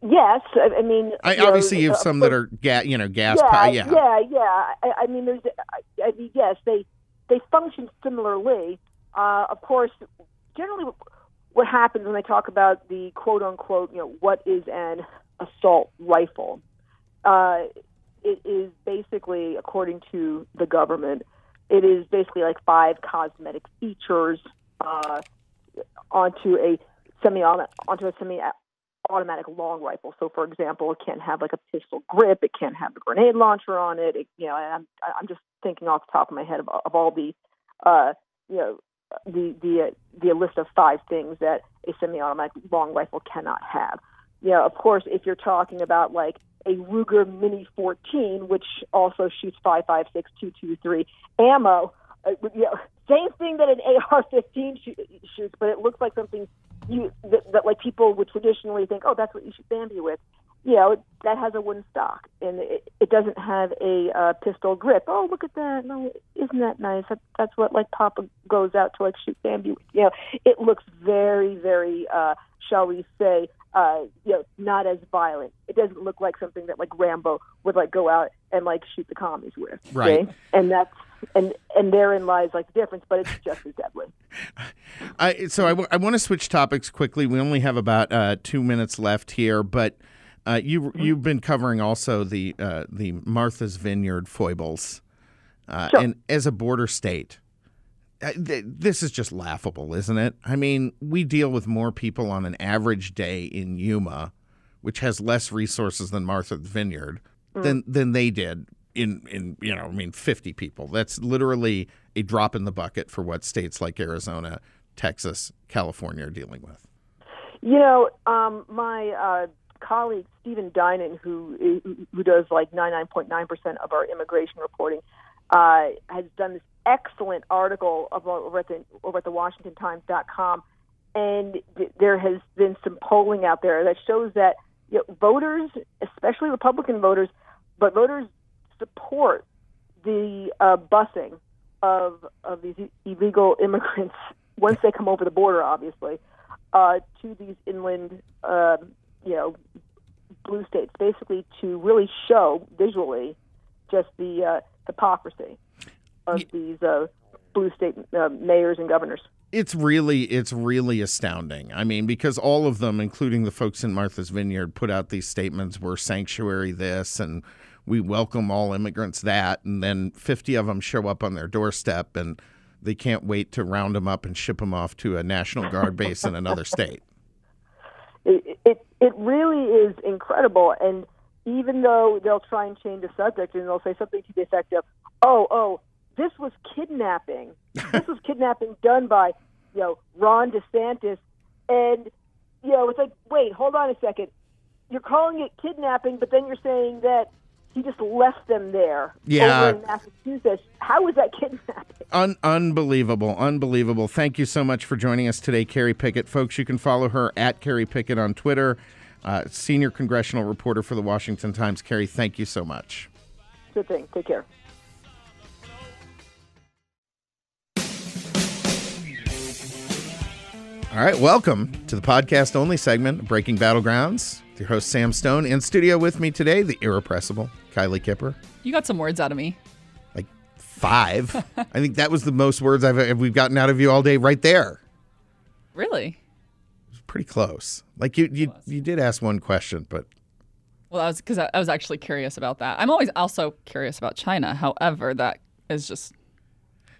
Yes, I, I mean, I, you know, obviously you have some but- that are ga- you know gas. yeah, yeah. yeah, yeah. I, I mean, there's, I, I mean, yes, they they function similarly. Uh, of course, generally, what happens when they talk about the quote unquote, you know, what is an assault rifle? Uh, it is basically, according to the government, it is basically like five cosmetic features uh, onto a semi onto a semi automatic long rifle. So, for example, it can't have like a pistol grip. It can't have a grenade launcher on it. it you know, I'm I'm just thinking off the top of my head of, of all the, uh, you know, the the uh, the list of five things that a semi-automatic long rifle cannot have. You know, of course, if you're talking about like a Ruger Mini 14, which also shoots 5.56, 223 ammo, uh, you know, same thing that an AR-15 shoot, shoots, but it looks like something you that, that like people would traditionally think, oh, that's what you shoot Bambi with. You know, that has a wooden stock and it, it doesn't have a uh, pistol grip. Oh, look at that! No, isn't that nice? That, that's what like Papa goes out to like shoot Bambi. with. You know, it looks very, very, uh, shall we say, uh, you know, not as violent. It doesn't look like something that like Rambo would like go out and like shoot the commies with. Right. see? And that's and and therein lies like the difference, but it's just as deadly. I, so I, w- I want to switch topics quickly. We only have about uh, two minutes left here, but uh, you Mm-hmm. you've been covering also the uh, the Martha's Vineyard foibles, uh, Sure. and as a border state, uh, th- this is just laughable, isn't it? I mean, we deal with more people on an average day in Yuma, which has less resources than Martha's Vineyard, Mm. than than they did in in you know I mean fifty people. That's literally a drop in the bucket for what states like Arizona, Texas, California are dealing with. You know, um, my uh, colleague Stephen Dinan, who who does like 99.9 percent of our immigration reporting, uh, has done this excellent article about, over at the over at the WashingtonTimes.com, and th- there has been some polling out there that shows that you know, voters, especially Republican voters, but voters support the uh, busing of of these illegal immigrants once they come over the border, obviously, uh, to these inland, um, you know, blue states, basically to really show visually just the uh, hypocrisy of these uh, blue state uh, mayors and governors. It's really it's really astounding. I mean, because all of them, including the folks in Martha's Vineyard, put out these statements: "We're sanctuary this," and "We welcome all immigrants." That, and then fifty of them show up on their doorstep, and they can't wait to round them up and ship them off to a National Guard base in another state. It, it it really is incredible, and even though they'll try and change the subject and they'll say something to the effect of, "Oh, oh, this was kidnapping. this was kidnapping done by, you know, Ron DeSantis," and you know, it's like, wait, hold on a second. You're calling it kidnapping, but then you're saying that he just left them there Yeah. over in Massachusetts. How is that kidnapping? Un- unbelievable, unbelievable. Thank you so much for joining us today, Kerry Picket. Folks, you can follow her at Kerry Picket on Twitter. Uh, senior congressional reporter for the Washington Times. Kerry, thank you so much. Good thing. Take care. All right, welcome to the podcast only segment Breaking Battlegrounds. Your host Sam Stone in studio with me today, the irrepressible Kylie Kipper. You got some words out of me. Like five. I think that was the most words I've we've gotten out of you all day, right there. Really? Pretty close. Like you, you, you did ask one question, but Well, I was because I, I was actually curious about that. I'm always also curious about China. However, that is just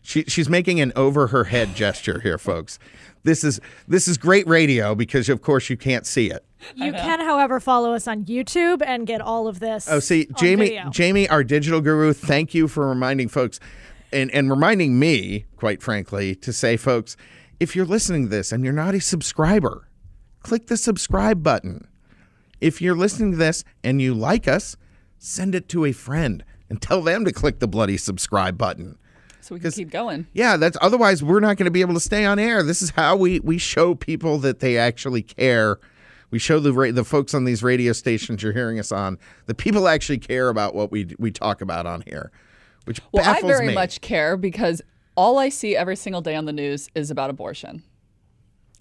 She she's making an over her head gesture here, folks. This is this is great radio because of course you can't see it. You can, however, follow us on YouTube and get all of this. Oh, see, Jamie, video. Jamie, our digital guru, thank you for reminding folks and, and reminding me, quite frankly, to say, folks, if you're listening to this and you're not a subscriber, click the subscribe button. If you're listening to this and you like us, send it to a friend and tell them to click the bloody subscribe button. so we can keep going. Yeah, that's otherwise we're not going to be able to stay on air. This is how we we show people that they actually care. We show the ra- the folks on these radio stations you're hearing us on that people actually care about what we we talk about on here, which Well, I very me. much care because all I see every single day on the news is about abortion.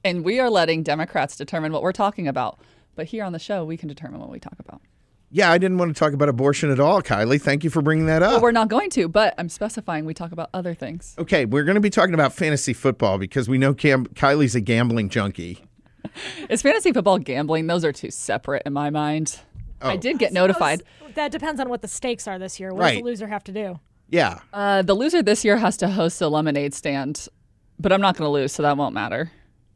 And we are letting Democrats determine what we're talking about. But here on the show, we can determine what we talk about. Yeah, I didn't want to talk about abortion at all, Kylie. Thank you for bringing that up. Well, we're not going to, but I'm specifying we talk about other things. okay, we're going to be talking about fantasy football because we know Cam- Kylie's a gambling junkie. Is fantasy football gambling? Those are two separate in my mind. I Oh. did get notified. That depends on what the stakes are this year. What Right. does the loser have to do? Yeah. Uh, the loser this year has to host a lemonade stand, but I'm not going to lose, so that won't matter.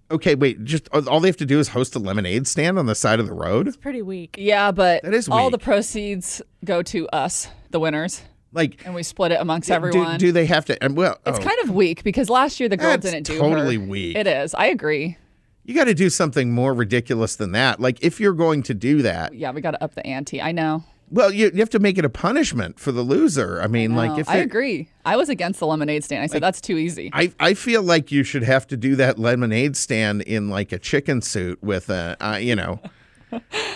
Okay, wait. Just all they have to do is host a lemonade stand on the side of the road. It's pretty weak. Yeah, but That is all the proceeds go to us, the winners, Like, and we split it amongst do, everyone. do they have to? And well, it's oh, kind of weak because last year the girl That's didn't do totally her. weak. It is. I agree. You got to do something more ridiculous than that. Like, if you're going to do that, Yeah, we got to up the ante. I know. well, you, you have to make it a punishment for the loser. I mean, like, if I it- agree. I was against the lemonade stand. I said that's too easy. I, I feel like you should have to do that lemonade stand in like a chicken suit with a, uh, you know,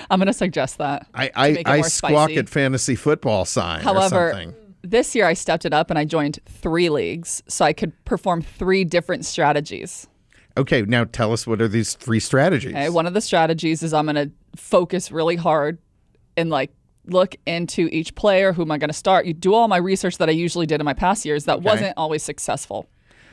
I'm going to suggest that. I, I, I squawk spicy. at fantasy football sign However, or something. this year I stepped it up and I joined three leagues, so I could perform three different strategies. Okay, now tell us what are these three strategies? Okay, one of the strategies is I'm going to focus really hard and like look into each player. Who am I going to start? You do all my research that I usually did in my past years. That wasn't always successful.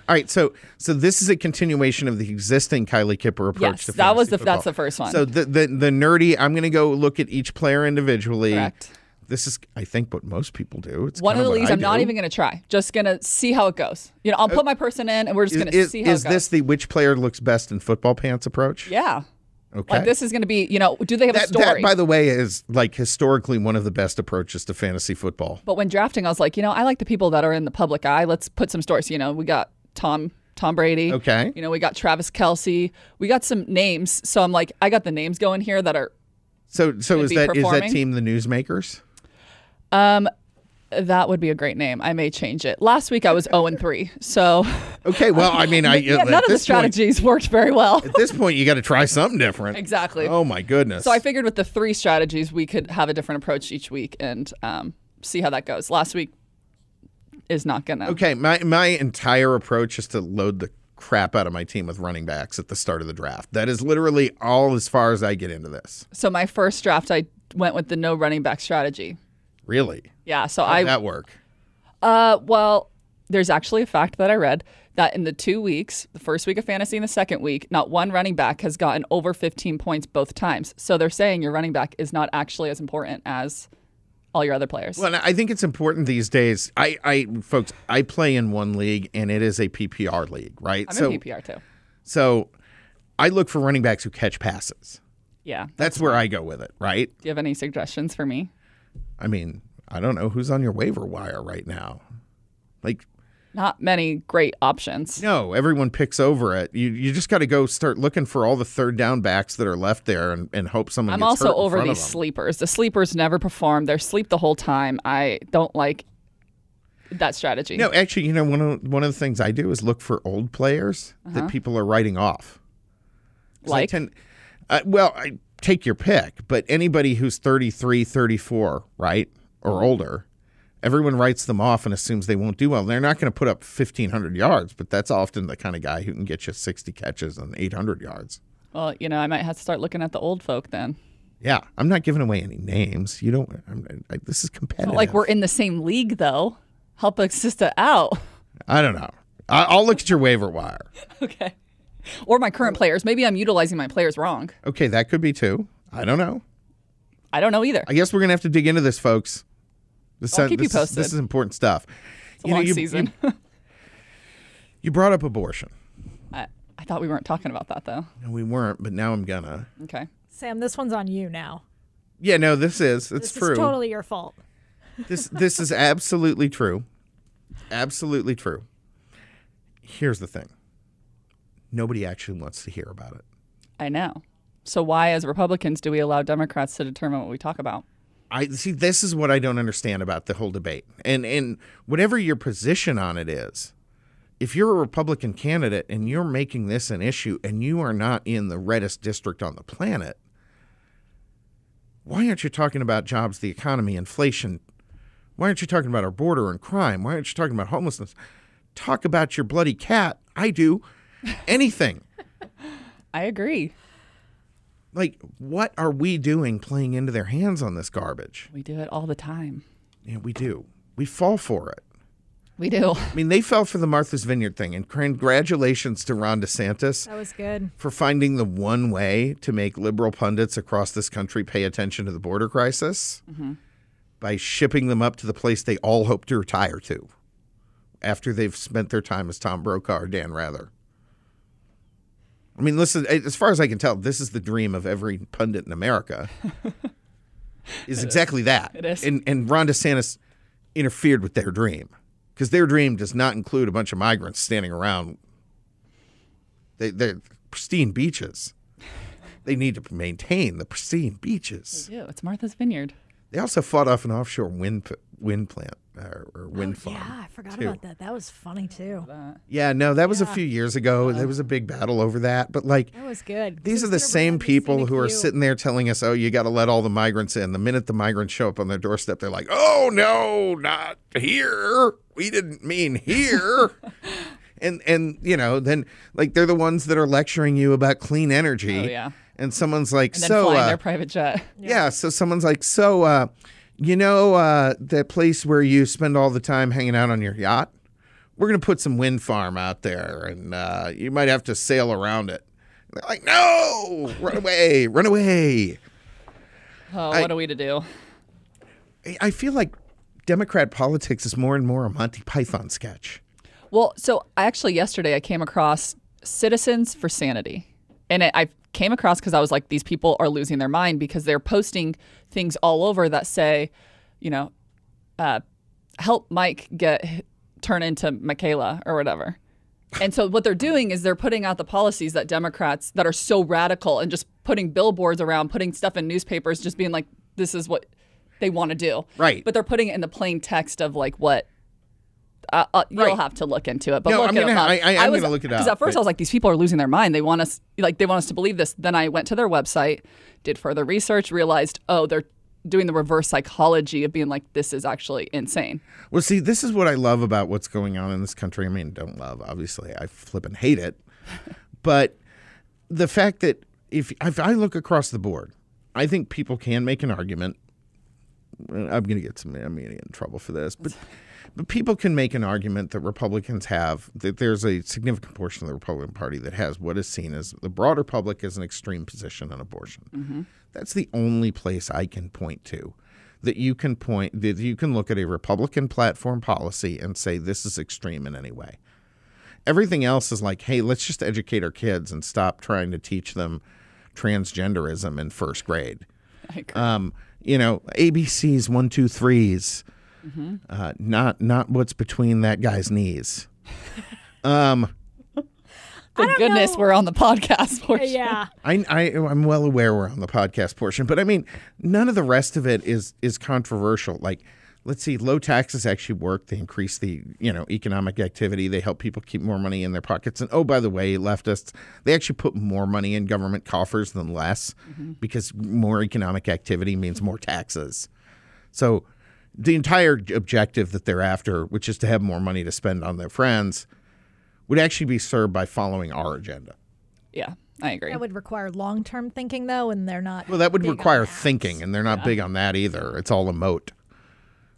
All right, so so this is a continuation of the existing Kylie Kipper approach Yes, to that was the- that's the first one. So the the, the nerdy, I'm going to go look at each player individually. Correct. This is, I think, what most people do. It's One of the leagues I'm not even going to try. Just going to see how it goes. You know, I'll uh, put my person in and we're just going to see how is it goes. Is this the which player looks best in football pants approach? yeah. Okay. Like this is going to be, you know, do they have a that, story? that, by the way, is like historically one of the best approaches to fantasy football. But when drafting, I was like, you know, I like the people that are in the public eye. Let's put some stories. You know, we got Tom Tom Brady. Okay. You know, we got Travis Kelce. We got some names. So I'm like, I got the names going here that are. So, so is that is that team the Newsmakers? Um, that would be a great name. I may change it. Last week I was 0 and 3. So Okay, well, I mean, I yeah, none of the this point- strategies worked very well. At this point, you got to try something different. Exactly. Oh my goodness. So I figured with the three strategies, we could have a different approach each week and um, see how that goes. Last week is not gonna. Okay, my my entire approach is to load the crap out of my team with running backs at the start of the draft. That is literally all as far as I get into this. So my first draft, I went with the no running back strategy. Really? Yeah. So How'd I that work? Uh, well, there's actually a fact that I read that in the two weeks, the first week of fantasy and the second week, not one running back has gotten over 15 points both times. So they're saying your running back is not actually as important as all your other players. Well, I think it's important these days. I, I, folks, I play in one league, and it is a PPR league, right? I'm so, in PPR too. so I look for running backs who catch passes. Yeah. That's where I go with it, right? Do you have any suggestions for me? I mean, I don't know who's on your waiver wire right now. Like, Not many great options. no, everyone picks over it. You you just got to go start looking for all the third down backs that are left there and, and hope someone. I'm also over these sleepers. The sleepers never perform. They're sleep the whole time. I don't like that strategy. No, actually, you know one of one of the things I do is look for old players that people are writing off. Uh-huh. Like? tend- uh, well, I take your pick, but anybody who's 33, 34, right, or Uh-huh. older, everyone writes them off and assumes they won't do well. They're not going to put up 1,500 yards, but that's often the kind of guy who can get you 60 catches and 800 yards. Well, you know, I might have to start looking at the old folk then. Yeah, I'm not giving away any names. You don't. I'm, I, this is competitive. Like we're in the same league though. Help a sister out. I don't know. I, I'll look at your waiver wire. Okay. Or my current players. Maybe I'm utilizing my players wrong. Okay, that could be too. I don't know. I don't know either. I guess we're gonna have to dig into this, folks. This, I'll keep you this is- posted. this is important stuff. It's a long season. You, you brought up abortion. I, I thought we weren't talking about that though. No, we weren't, but now I'm gonna. Okay. Sam, this one's on you now. Yeah, no, this is. It's This true. is totally your fault. this this is absolutely true. Absolutely true. Here's the thing. Nobody actually wants to hear about it. I know. So why as Republicans do we allow Democrats to determine what we talk about? I see this is what I don't understand about the whole debate. And and whatever your position on it is, if you're a Republican candidate and you're making this an issue and you are not in the reddest district on the planet, why aren't you talking about jobs, the economy, inflation? Why aren't you talking about our border and crime? Why aren't you talking about homelessness? Talk about your bloody cat. I do. Anything. I agree. Like, what are we doing playing into their hands on this garbage? We do it all the time. Yeah, we do. We fall for it. We do. I mean, they fell for the Martha's Vineyard thing, and congratulations to Ron DeSantis That was good. for finding the one way to make liberal pundits across this country pay attention to the border crisis mm-hmm. by shipping them up to the place they all hope to retire to after they've spent their time as Tom Brokaw or Dan Rather. I mean, listen, as far as I can tell, this is the dream of every pundit in America. is exactly that. It is. And, and Ron DeSantis interfered with their dream because their dream does not include a bunch of migrants standing around they, they're pristine beaches. They need to maintain the pristine beaches. Yeah, it's Martha's Vineyard. They also fought off an offshore wind wind plant uh, or wind farm. Yeah, I forgot too. about that. That was funny too. Yeah, no, that was a few years ago. There was a big battle over that. But like, That was good. these are the same people who are sitting there telling us, "Oh, you got to let all the migrants in." The minute the migrants show up on their doorstep, they're like, "Oh no, not here. We didn't mean here." and and you know, then like they're the ones that are lecturing you about clean energy. Oh, yeah. And someone's like, And then "So, flying uh, their private jet. yeah. So someone's like, so, uh, you know, uh, that place where you spend all the time hanging out on your yacht? We're going to put some wind farm out there and uh, you might have to sail around it. And they're like, no, run away, run away. Oh, I- what are we to do? I- I feel like Democrat politics is more and more a Monty Python sketch. Well, so actually yesterday I came across Citizens for Sanity, and it, I came across because I was like, these people are losing their mind because they're posting things all over that say, you know, uh, help Mike get turn into Michaela or whatever. And so what they're doing is they're putting out the policies that Democrats that are so radical and just putting billboards around, putting stuff in newspapers, just being like, this is what they want to do. Right. But they're putting it in the plain text of like what. Uh, uh, you'll Right. have to look into it, but No, look I'm gonna- up. I- I am was- gonna look it Because at first but- I was like, these people are losing their mind. They want us like they want us to believe this. Then I went to their website, did further research, realized oh they're doing the reverse psychology of being like this is actually insane. Well, see, this is what I love about what's going on in this country. I mean, don't love, obviously. I flip and hate it. but the fact that if, if I look across the board, I think people can make an argument. I'm going to get some, I'm going to get in trouble for this, but but people can make an argument that Republicans have that there's a significant portion of the Republican Party that has what is seen as the broader public as an extreme position on abortion. That's the only place I can point to that you can point that you can look at a Republican platform policy and say this is extreme in any way. Everything else is like, hey, let's just educate our kids and stop trying to teach them transgenderism in first grade. Um, you know, ABCs one, two, threes, uh, not not what's between that guy's knees. Um, Thank goodness know. we're on the podcast portion. Yeah. I, I I'm well aware we're on the podcast portion, but I mean, none of the rest of it is is controversial. Like, let's see, low taxes actually work. They increase the you know economic activity. They help people keep more money in their pockets. And oh, by the way, leftists they actually put more money in government coffers than less because more economic activity means more taxes. So the entire objective that they're after, which is to have more money to spend on their friends, would actually be served by following our agenda. Yeah, I agree. That would require long term thinking though, and they're not. Well, that would big require that. thinking, and they're not big on that either. It's all emote.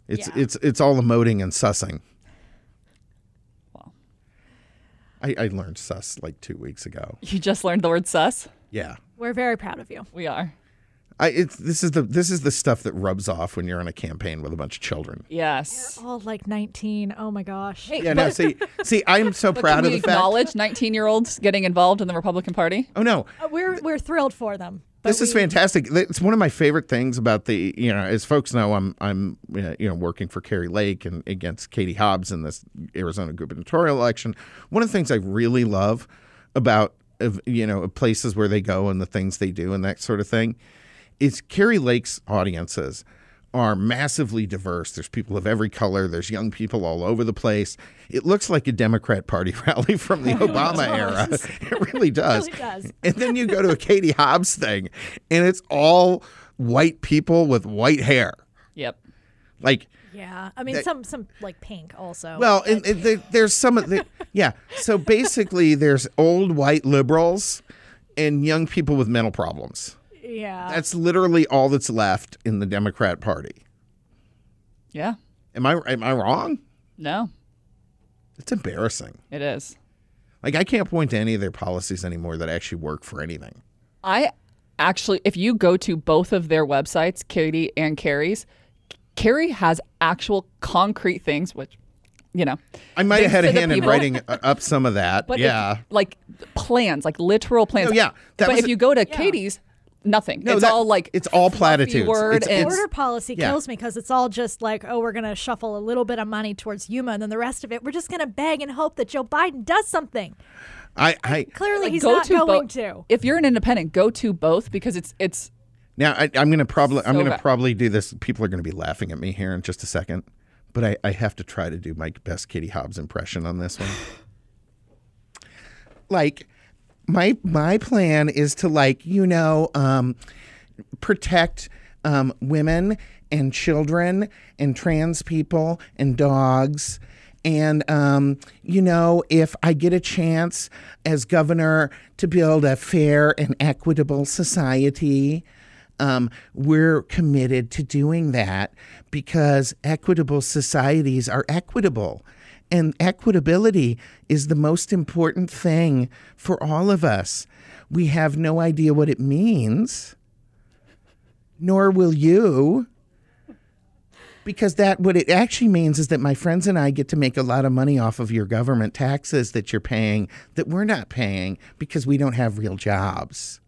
It's Yeah. it's it's all emoting and sussing. Well, I, I learned sus like two weeks ago. You just learned the word sus. Yeah, We're very proud of you. We are. I it's this is the this is the stuff that rubs off when you're on a campaign with a bunch of children. Yes. All like 19. Oh my gosh. Yeah, no, see, see, I'm so But proud can of we the fact. acknowledge 19 year olds getting involved in the Republican Party? Oh no, Uh, We're we're thrilled for them. but this is we- fantastic. It's one of my favorite things about the you know, as folks know, I'm I'm you know working for Kari Lake and against Katie Hobbs in this Arizona gubernatorial election. One of the things I really love about of you know places where they go and the things they do and that sort of thing is Kerry Lake's audiences are massively diverse. There's people of every color. There's young people all over the place. It looks like a Democrat Party rally from the oh, Obama era. It really does. It really does. And then you go to a Katie Hobbs thing, and it's all white people with white hair. Yep. Like, Yeah. I mean, That- some some like pink also. well, and, and there- there's some of the, yeah. So basically, there's old white liberals and young people with mental problems. Yeah. That's literally all that's left in the Democrat Party. Yeah. Am I am I wrong? No, It's embarrassing. it is. Like I can't point to any of their policies anymore that actually work for anything. I actually, if you go to both of their websites, Katie and Kari's, Kari has actual concrete things, which, you know, I might have had a hand in writing uh, up some of that. but if- yeah. like plans, like literal plans. No, yeah, that but if a- you go to Katie's, nothing. No, it's that- all like it's all fluffy platitudes. Word It's- and it's- Border policy yeah. kills me because it's all just like, oh, we're going to shuffle a little bit of money towards Yuma, and then the rest of it, we're just going to beg and hope that Joe Biden does something. I, I Clearly, like, he's go not to going both. to. If you're an independent, go to both because it's it's now I, I'm gonna probably I'm gonna bad. probably do this. People are gonna be laughing at me here in just a second, but I, I have to try to do my best Katie Hobbs impression on this one. like my my plan is to like you know um, protect um, women and children and trans people and dogs. And, um, you know, if I get a chance as governor to build a fair and equitable society, um, we're committed to doing that because equitable societies are equitable. And equitability is the most important thing for all of us. We have no idea what it means nor will you because that what it actually means is that my friends and I get to make a lot of money off of your government taxes that you're paying that we're not paying because we don't have real jobs.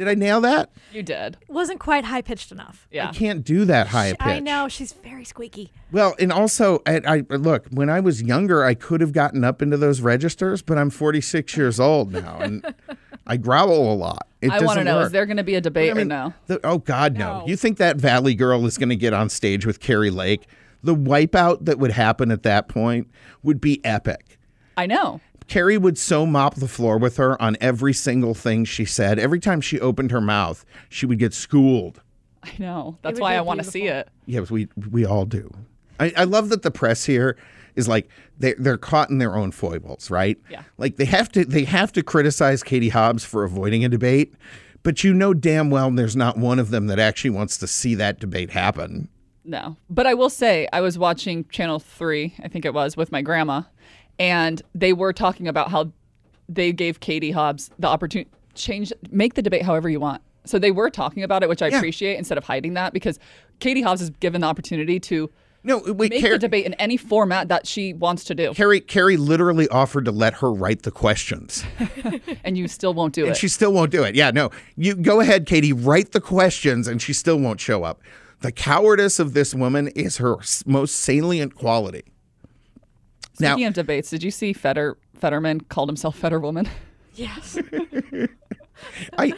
Did I nail that? you did. Wasn't quite high pitched enough. Yeah. I can't do that high a pitch. I know she's very squeaky. Well, and also, I, I look when I was younger, I could have gotten up into those registers, but I'm 46 years old now, and I growl a lot. It I want to know: work. is there going to be a debate I mean, or no? the- oh God, no. No. You think that Valley Girl is going to get on stage with Kari Lake? The wipeout that would happen at that point would be epic. I know. Kari would so mop the floor with her on every single thing she said. Every time she opened her mouth, she would get schooled. I know. That's why I want to see it. Yes, we we all do. I, I love that the press here is like they they're caught in their own foibles, right? Yeah. Like they have to they have to criticize Katie Hobbs for avoiding a debate, but you know damn well there's not one of them that actually wants to see that debate happen. No. But I will say, I was watching Channel 3, I think it was, with my grandma, and they were talking about how they gave Katie Hobbs the opportunity change make the debate however you want. So they were talking about it, which I Yeah. appreciate instead of hiding that because Katie Hobbs is given the opportunity to No, wait, make Car- the debate in any format that she wants to do. Kari Kari literally offered to let her write the questions. And you still won't do and it. And she still won't do it. Yeah, no. You go ahead, Katie, write the questions and she still won't show up. The cowardice of this woman is her most salient quality. Now, of debates, did you see Feder Fetterman called himself Fetterwoman? Yes. I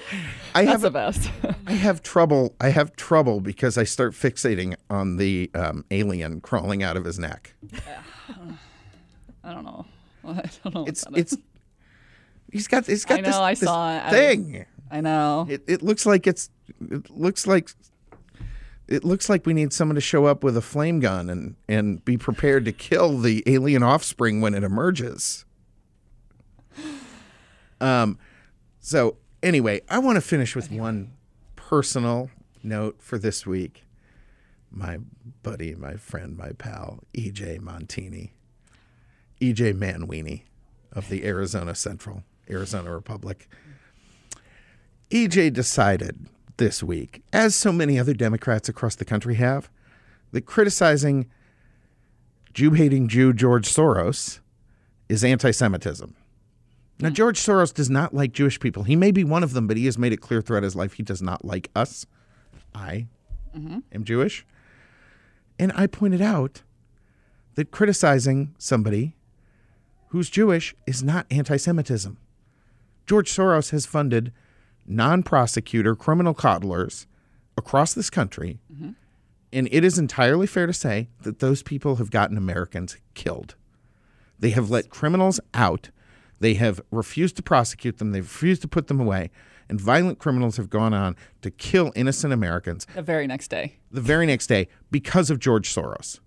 I That's have the best. I have trouble. I have trouble because I start fixating on the um, alien crawling out of his neck. I don't know. I don't know. what It's that is. it's he's got he's got I know, this, I this saw it. I- thing. I know. It it looks like it's it looks like it looks like we need someone to show up with a flame gun and and be prepared to kill the alien offspring when it emerges. Um so anyway, I want to finish with one personal note for this week. My buddy, my friend, my pal, EJ Montini. EJ Manweenie of the Arizona Central, Arizona Republic. EJ decided this week, as so many other Democrats across the country have, that criticizing Jew hating Jew George Soros is anti Semitism. Now, hmm. George Soros does not like Jewish people. He may be one of them, but he has made it clear throughout his life he does not like us. I mm-hmm. am Jewish. And I pointed out that criticizing somebody who's Jewish is not anti Semitism. George Soros has funded non prosecutor criminal coddlers across this country. Mm-hmm. And it is entirely fair to say that those people have gotten Americans killed. They have let criminals out. They have refused to prosecute them. They've refused to put them away. And violent criminals have gone on to kill innocent Americans The very next day. the very next day because of George Soros.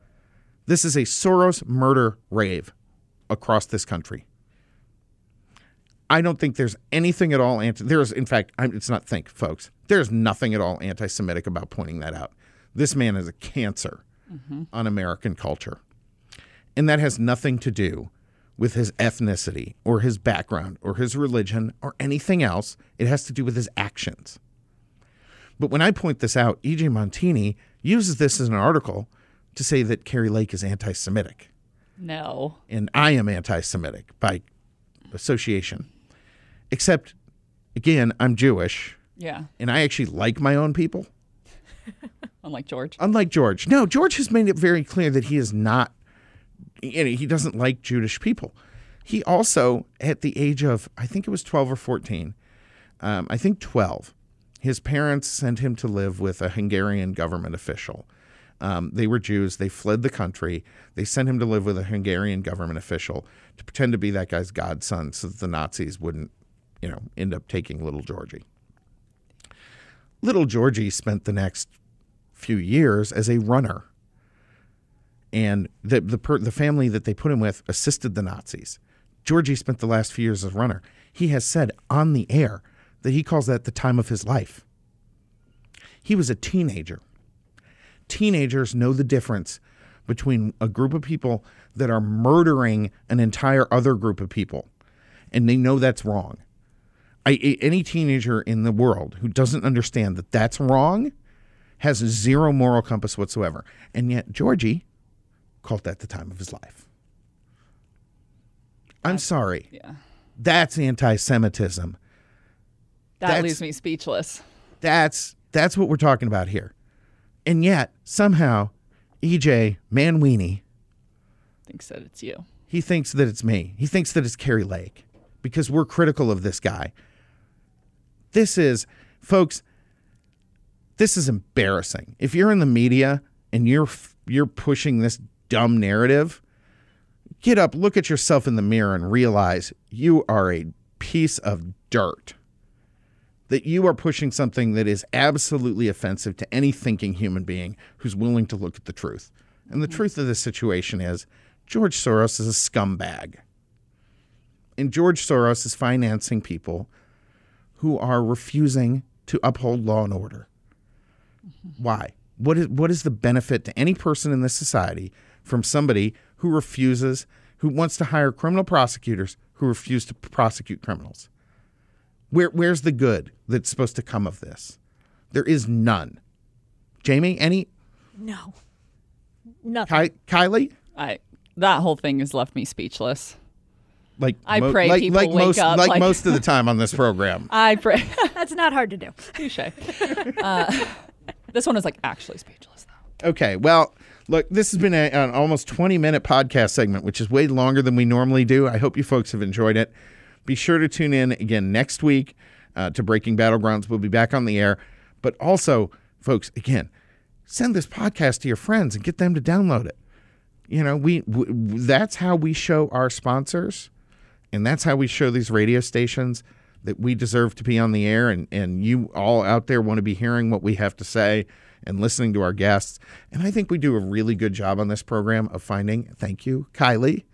This is a Soros murder rave across this country. I don't think there's anything at all anti. There's, in fact, I'm, it's not think, folks. There's nothing at all anti-Semitic about pointing that out. This man is a cancer mm-hmm. on American culture, and that has nothing to do with his ethnicity or his background or his religion or anything else. It has to do with his actions. But when I point this out, EJ Montini uses this as an article to say that Kari Lake is anti-Semitic No. and I am anti Semitic by association. Except, again, I'm Jewish Yeah. and I actually like my own people, Unlike George. unlike George. No, George has made it very clear that he is not, you know, he doesn't like Jewish people. He also, at the age of, I think it was 12 or 14, um, I think 12, his parents sent him to live with a Hungarian government official. Um, they were Jews. They fled the country. They sent him to live with a Hungarian government official to pretend to be that guy's godson so that the Nazis wouldn't, you know, end up taking little Georgie. Little Georgie spent the next few years as a runner. And the the, per, the family that they put him with assisted the Nazis. Georgie spent the last few years as a runner. He has said on the air that he calls that the time of his life. He was a teenager. Teenagers know the difference between a group of people that are murdering an entire other group of people, and they know that's wrong. I, any teenager in the world who doesn't understand that that's wrong has zero moral compass whatsoever. And yet, Georgie called that the time of his life. I'm sorry. Yeah. That's anti-Semitism. That That's- leaves me speechless. That's that's what we're talking about here. And yet, somehow, EJ Manweenie, Thinks that it's you. he thinks that it's me. He thinks that it's Kari Lake because we're critical of this guy. This is, folks, this is embarrassing. If you're in the media and you're you're pushing this dumb narrative, get up, look at yourself in the mirror and realize you are a piece of dirt. That you are pushing something that is absolutely offensive to any thinking human being who's willing to look at the truth. And the truth of this situation is George Soros is a scumbag. And George Soros is financing people who are refusing to uphold law and order. Why? What is what is the benefit to any person in this society from somebody who refuses, who wants to hire criminal prosecutors who refuse to prosecute criminals? Where where's the good that's supposed to come of this? There is none. Jamie, any No. Nothing. Ky- Kylie? I that whole thing has left me speechless. Like I pray like, people like wake most up, like, like- most of the time on this program. I pray. That's not hard to do. Touche. Uh, this one is like actually speechless though. Okay, well, look, this has been a, an almost 20 minute podcast segment, which is way longer than we normally do. I hope you folks have enjoyed it. Be sure to tune in again next week uh, to Breaking Battlegrounds. We'll be back on the air. But also, folks, again, send this podcast to your friends and get them to download it. You know, we w- w- that's how we show our sponsors, and that's how we show these radio stations that we deserve to be on the air, and and you all out there want to be hearing what we have to say and listening to our guests. And I think we do a really good job on this program of finding. Thank you, Kylie.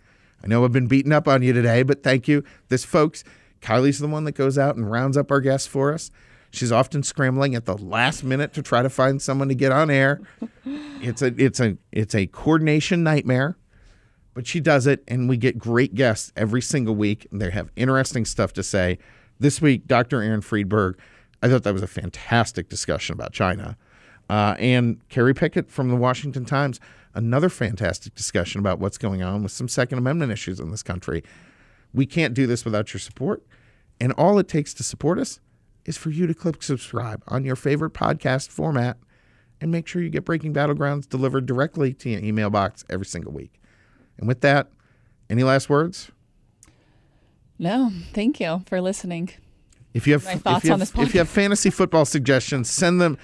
I know I've been beating up on you today, but thank you. This folks, Kylie's the one that goes out and rounds up our guests for us. She's often scrambling at the last minute to try to find someone to get on air. It's a it's a it's a coordination nightmare, but she does it, and we get great guests every single week. And they have interesting stuff to say. This week, Dr. Aaron Friedberg, I thought that was a fantastic discussion about China, uh, and Kerry Picket from the Washington Times, another fantastic discussion about what's going on with some Second Amendment issues in this country. We can't do this without your support, and all it takes to support us is for you to click subscribe on your favorite podcast format and make sure you get Breaking Battlegrounds delivered directly to your email box every single week. And with that, any last words? No, thank you for listening. If you have My if thoughts you on have, this if you have fantasy football suggestions, send them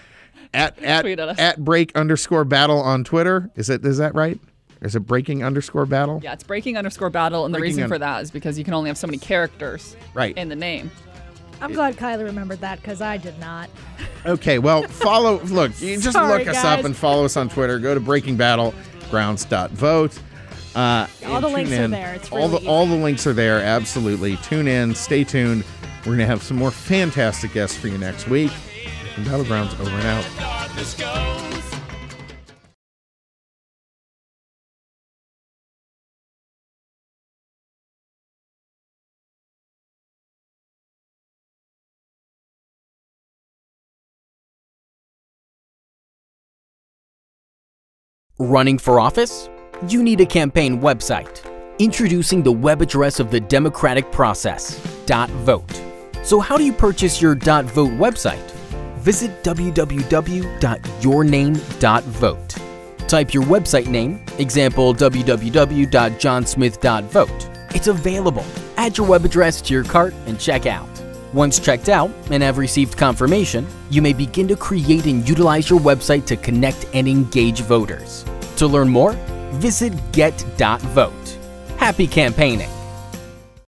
at at at at break underscore battle on Twitter. Is it is that right? Is it breaking underscore battle? Yeah, it's breaking underscore battle, and the reason un- for that is because you can only have so many characters Right. in the name. I'm glad Kylie remembered that because I did not. Okay, well, follow. Look, you just Sorry, look us up and follow us on Twitter. Go to breakingbattlegrounds.vote. Uh, All the tune links are there. It's all the really all the links are there. Absolutely. Tune in. Stay tuned. We're gonna have some more fantastic guests for you next week. And Battlegrounds over and out. Running for office? You need a campaign website. Introducing the web address of the democratic process, dot .vote. So how do you purchase your .vote website? Visit www.yourname.vote. Type your website name, example www.johnsmith.vote. It's available. Add your web address to your cart and check out. Once checked out and have received confirmation, you may begin to create and utilize your website to connect and engage voters. To learn more, visit get.vote. Happy campaigning!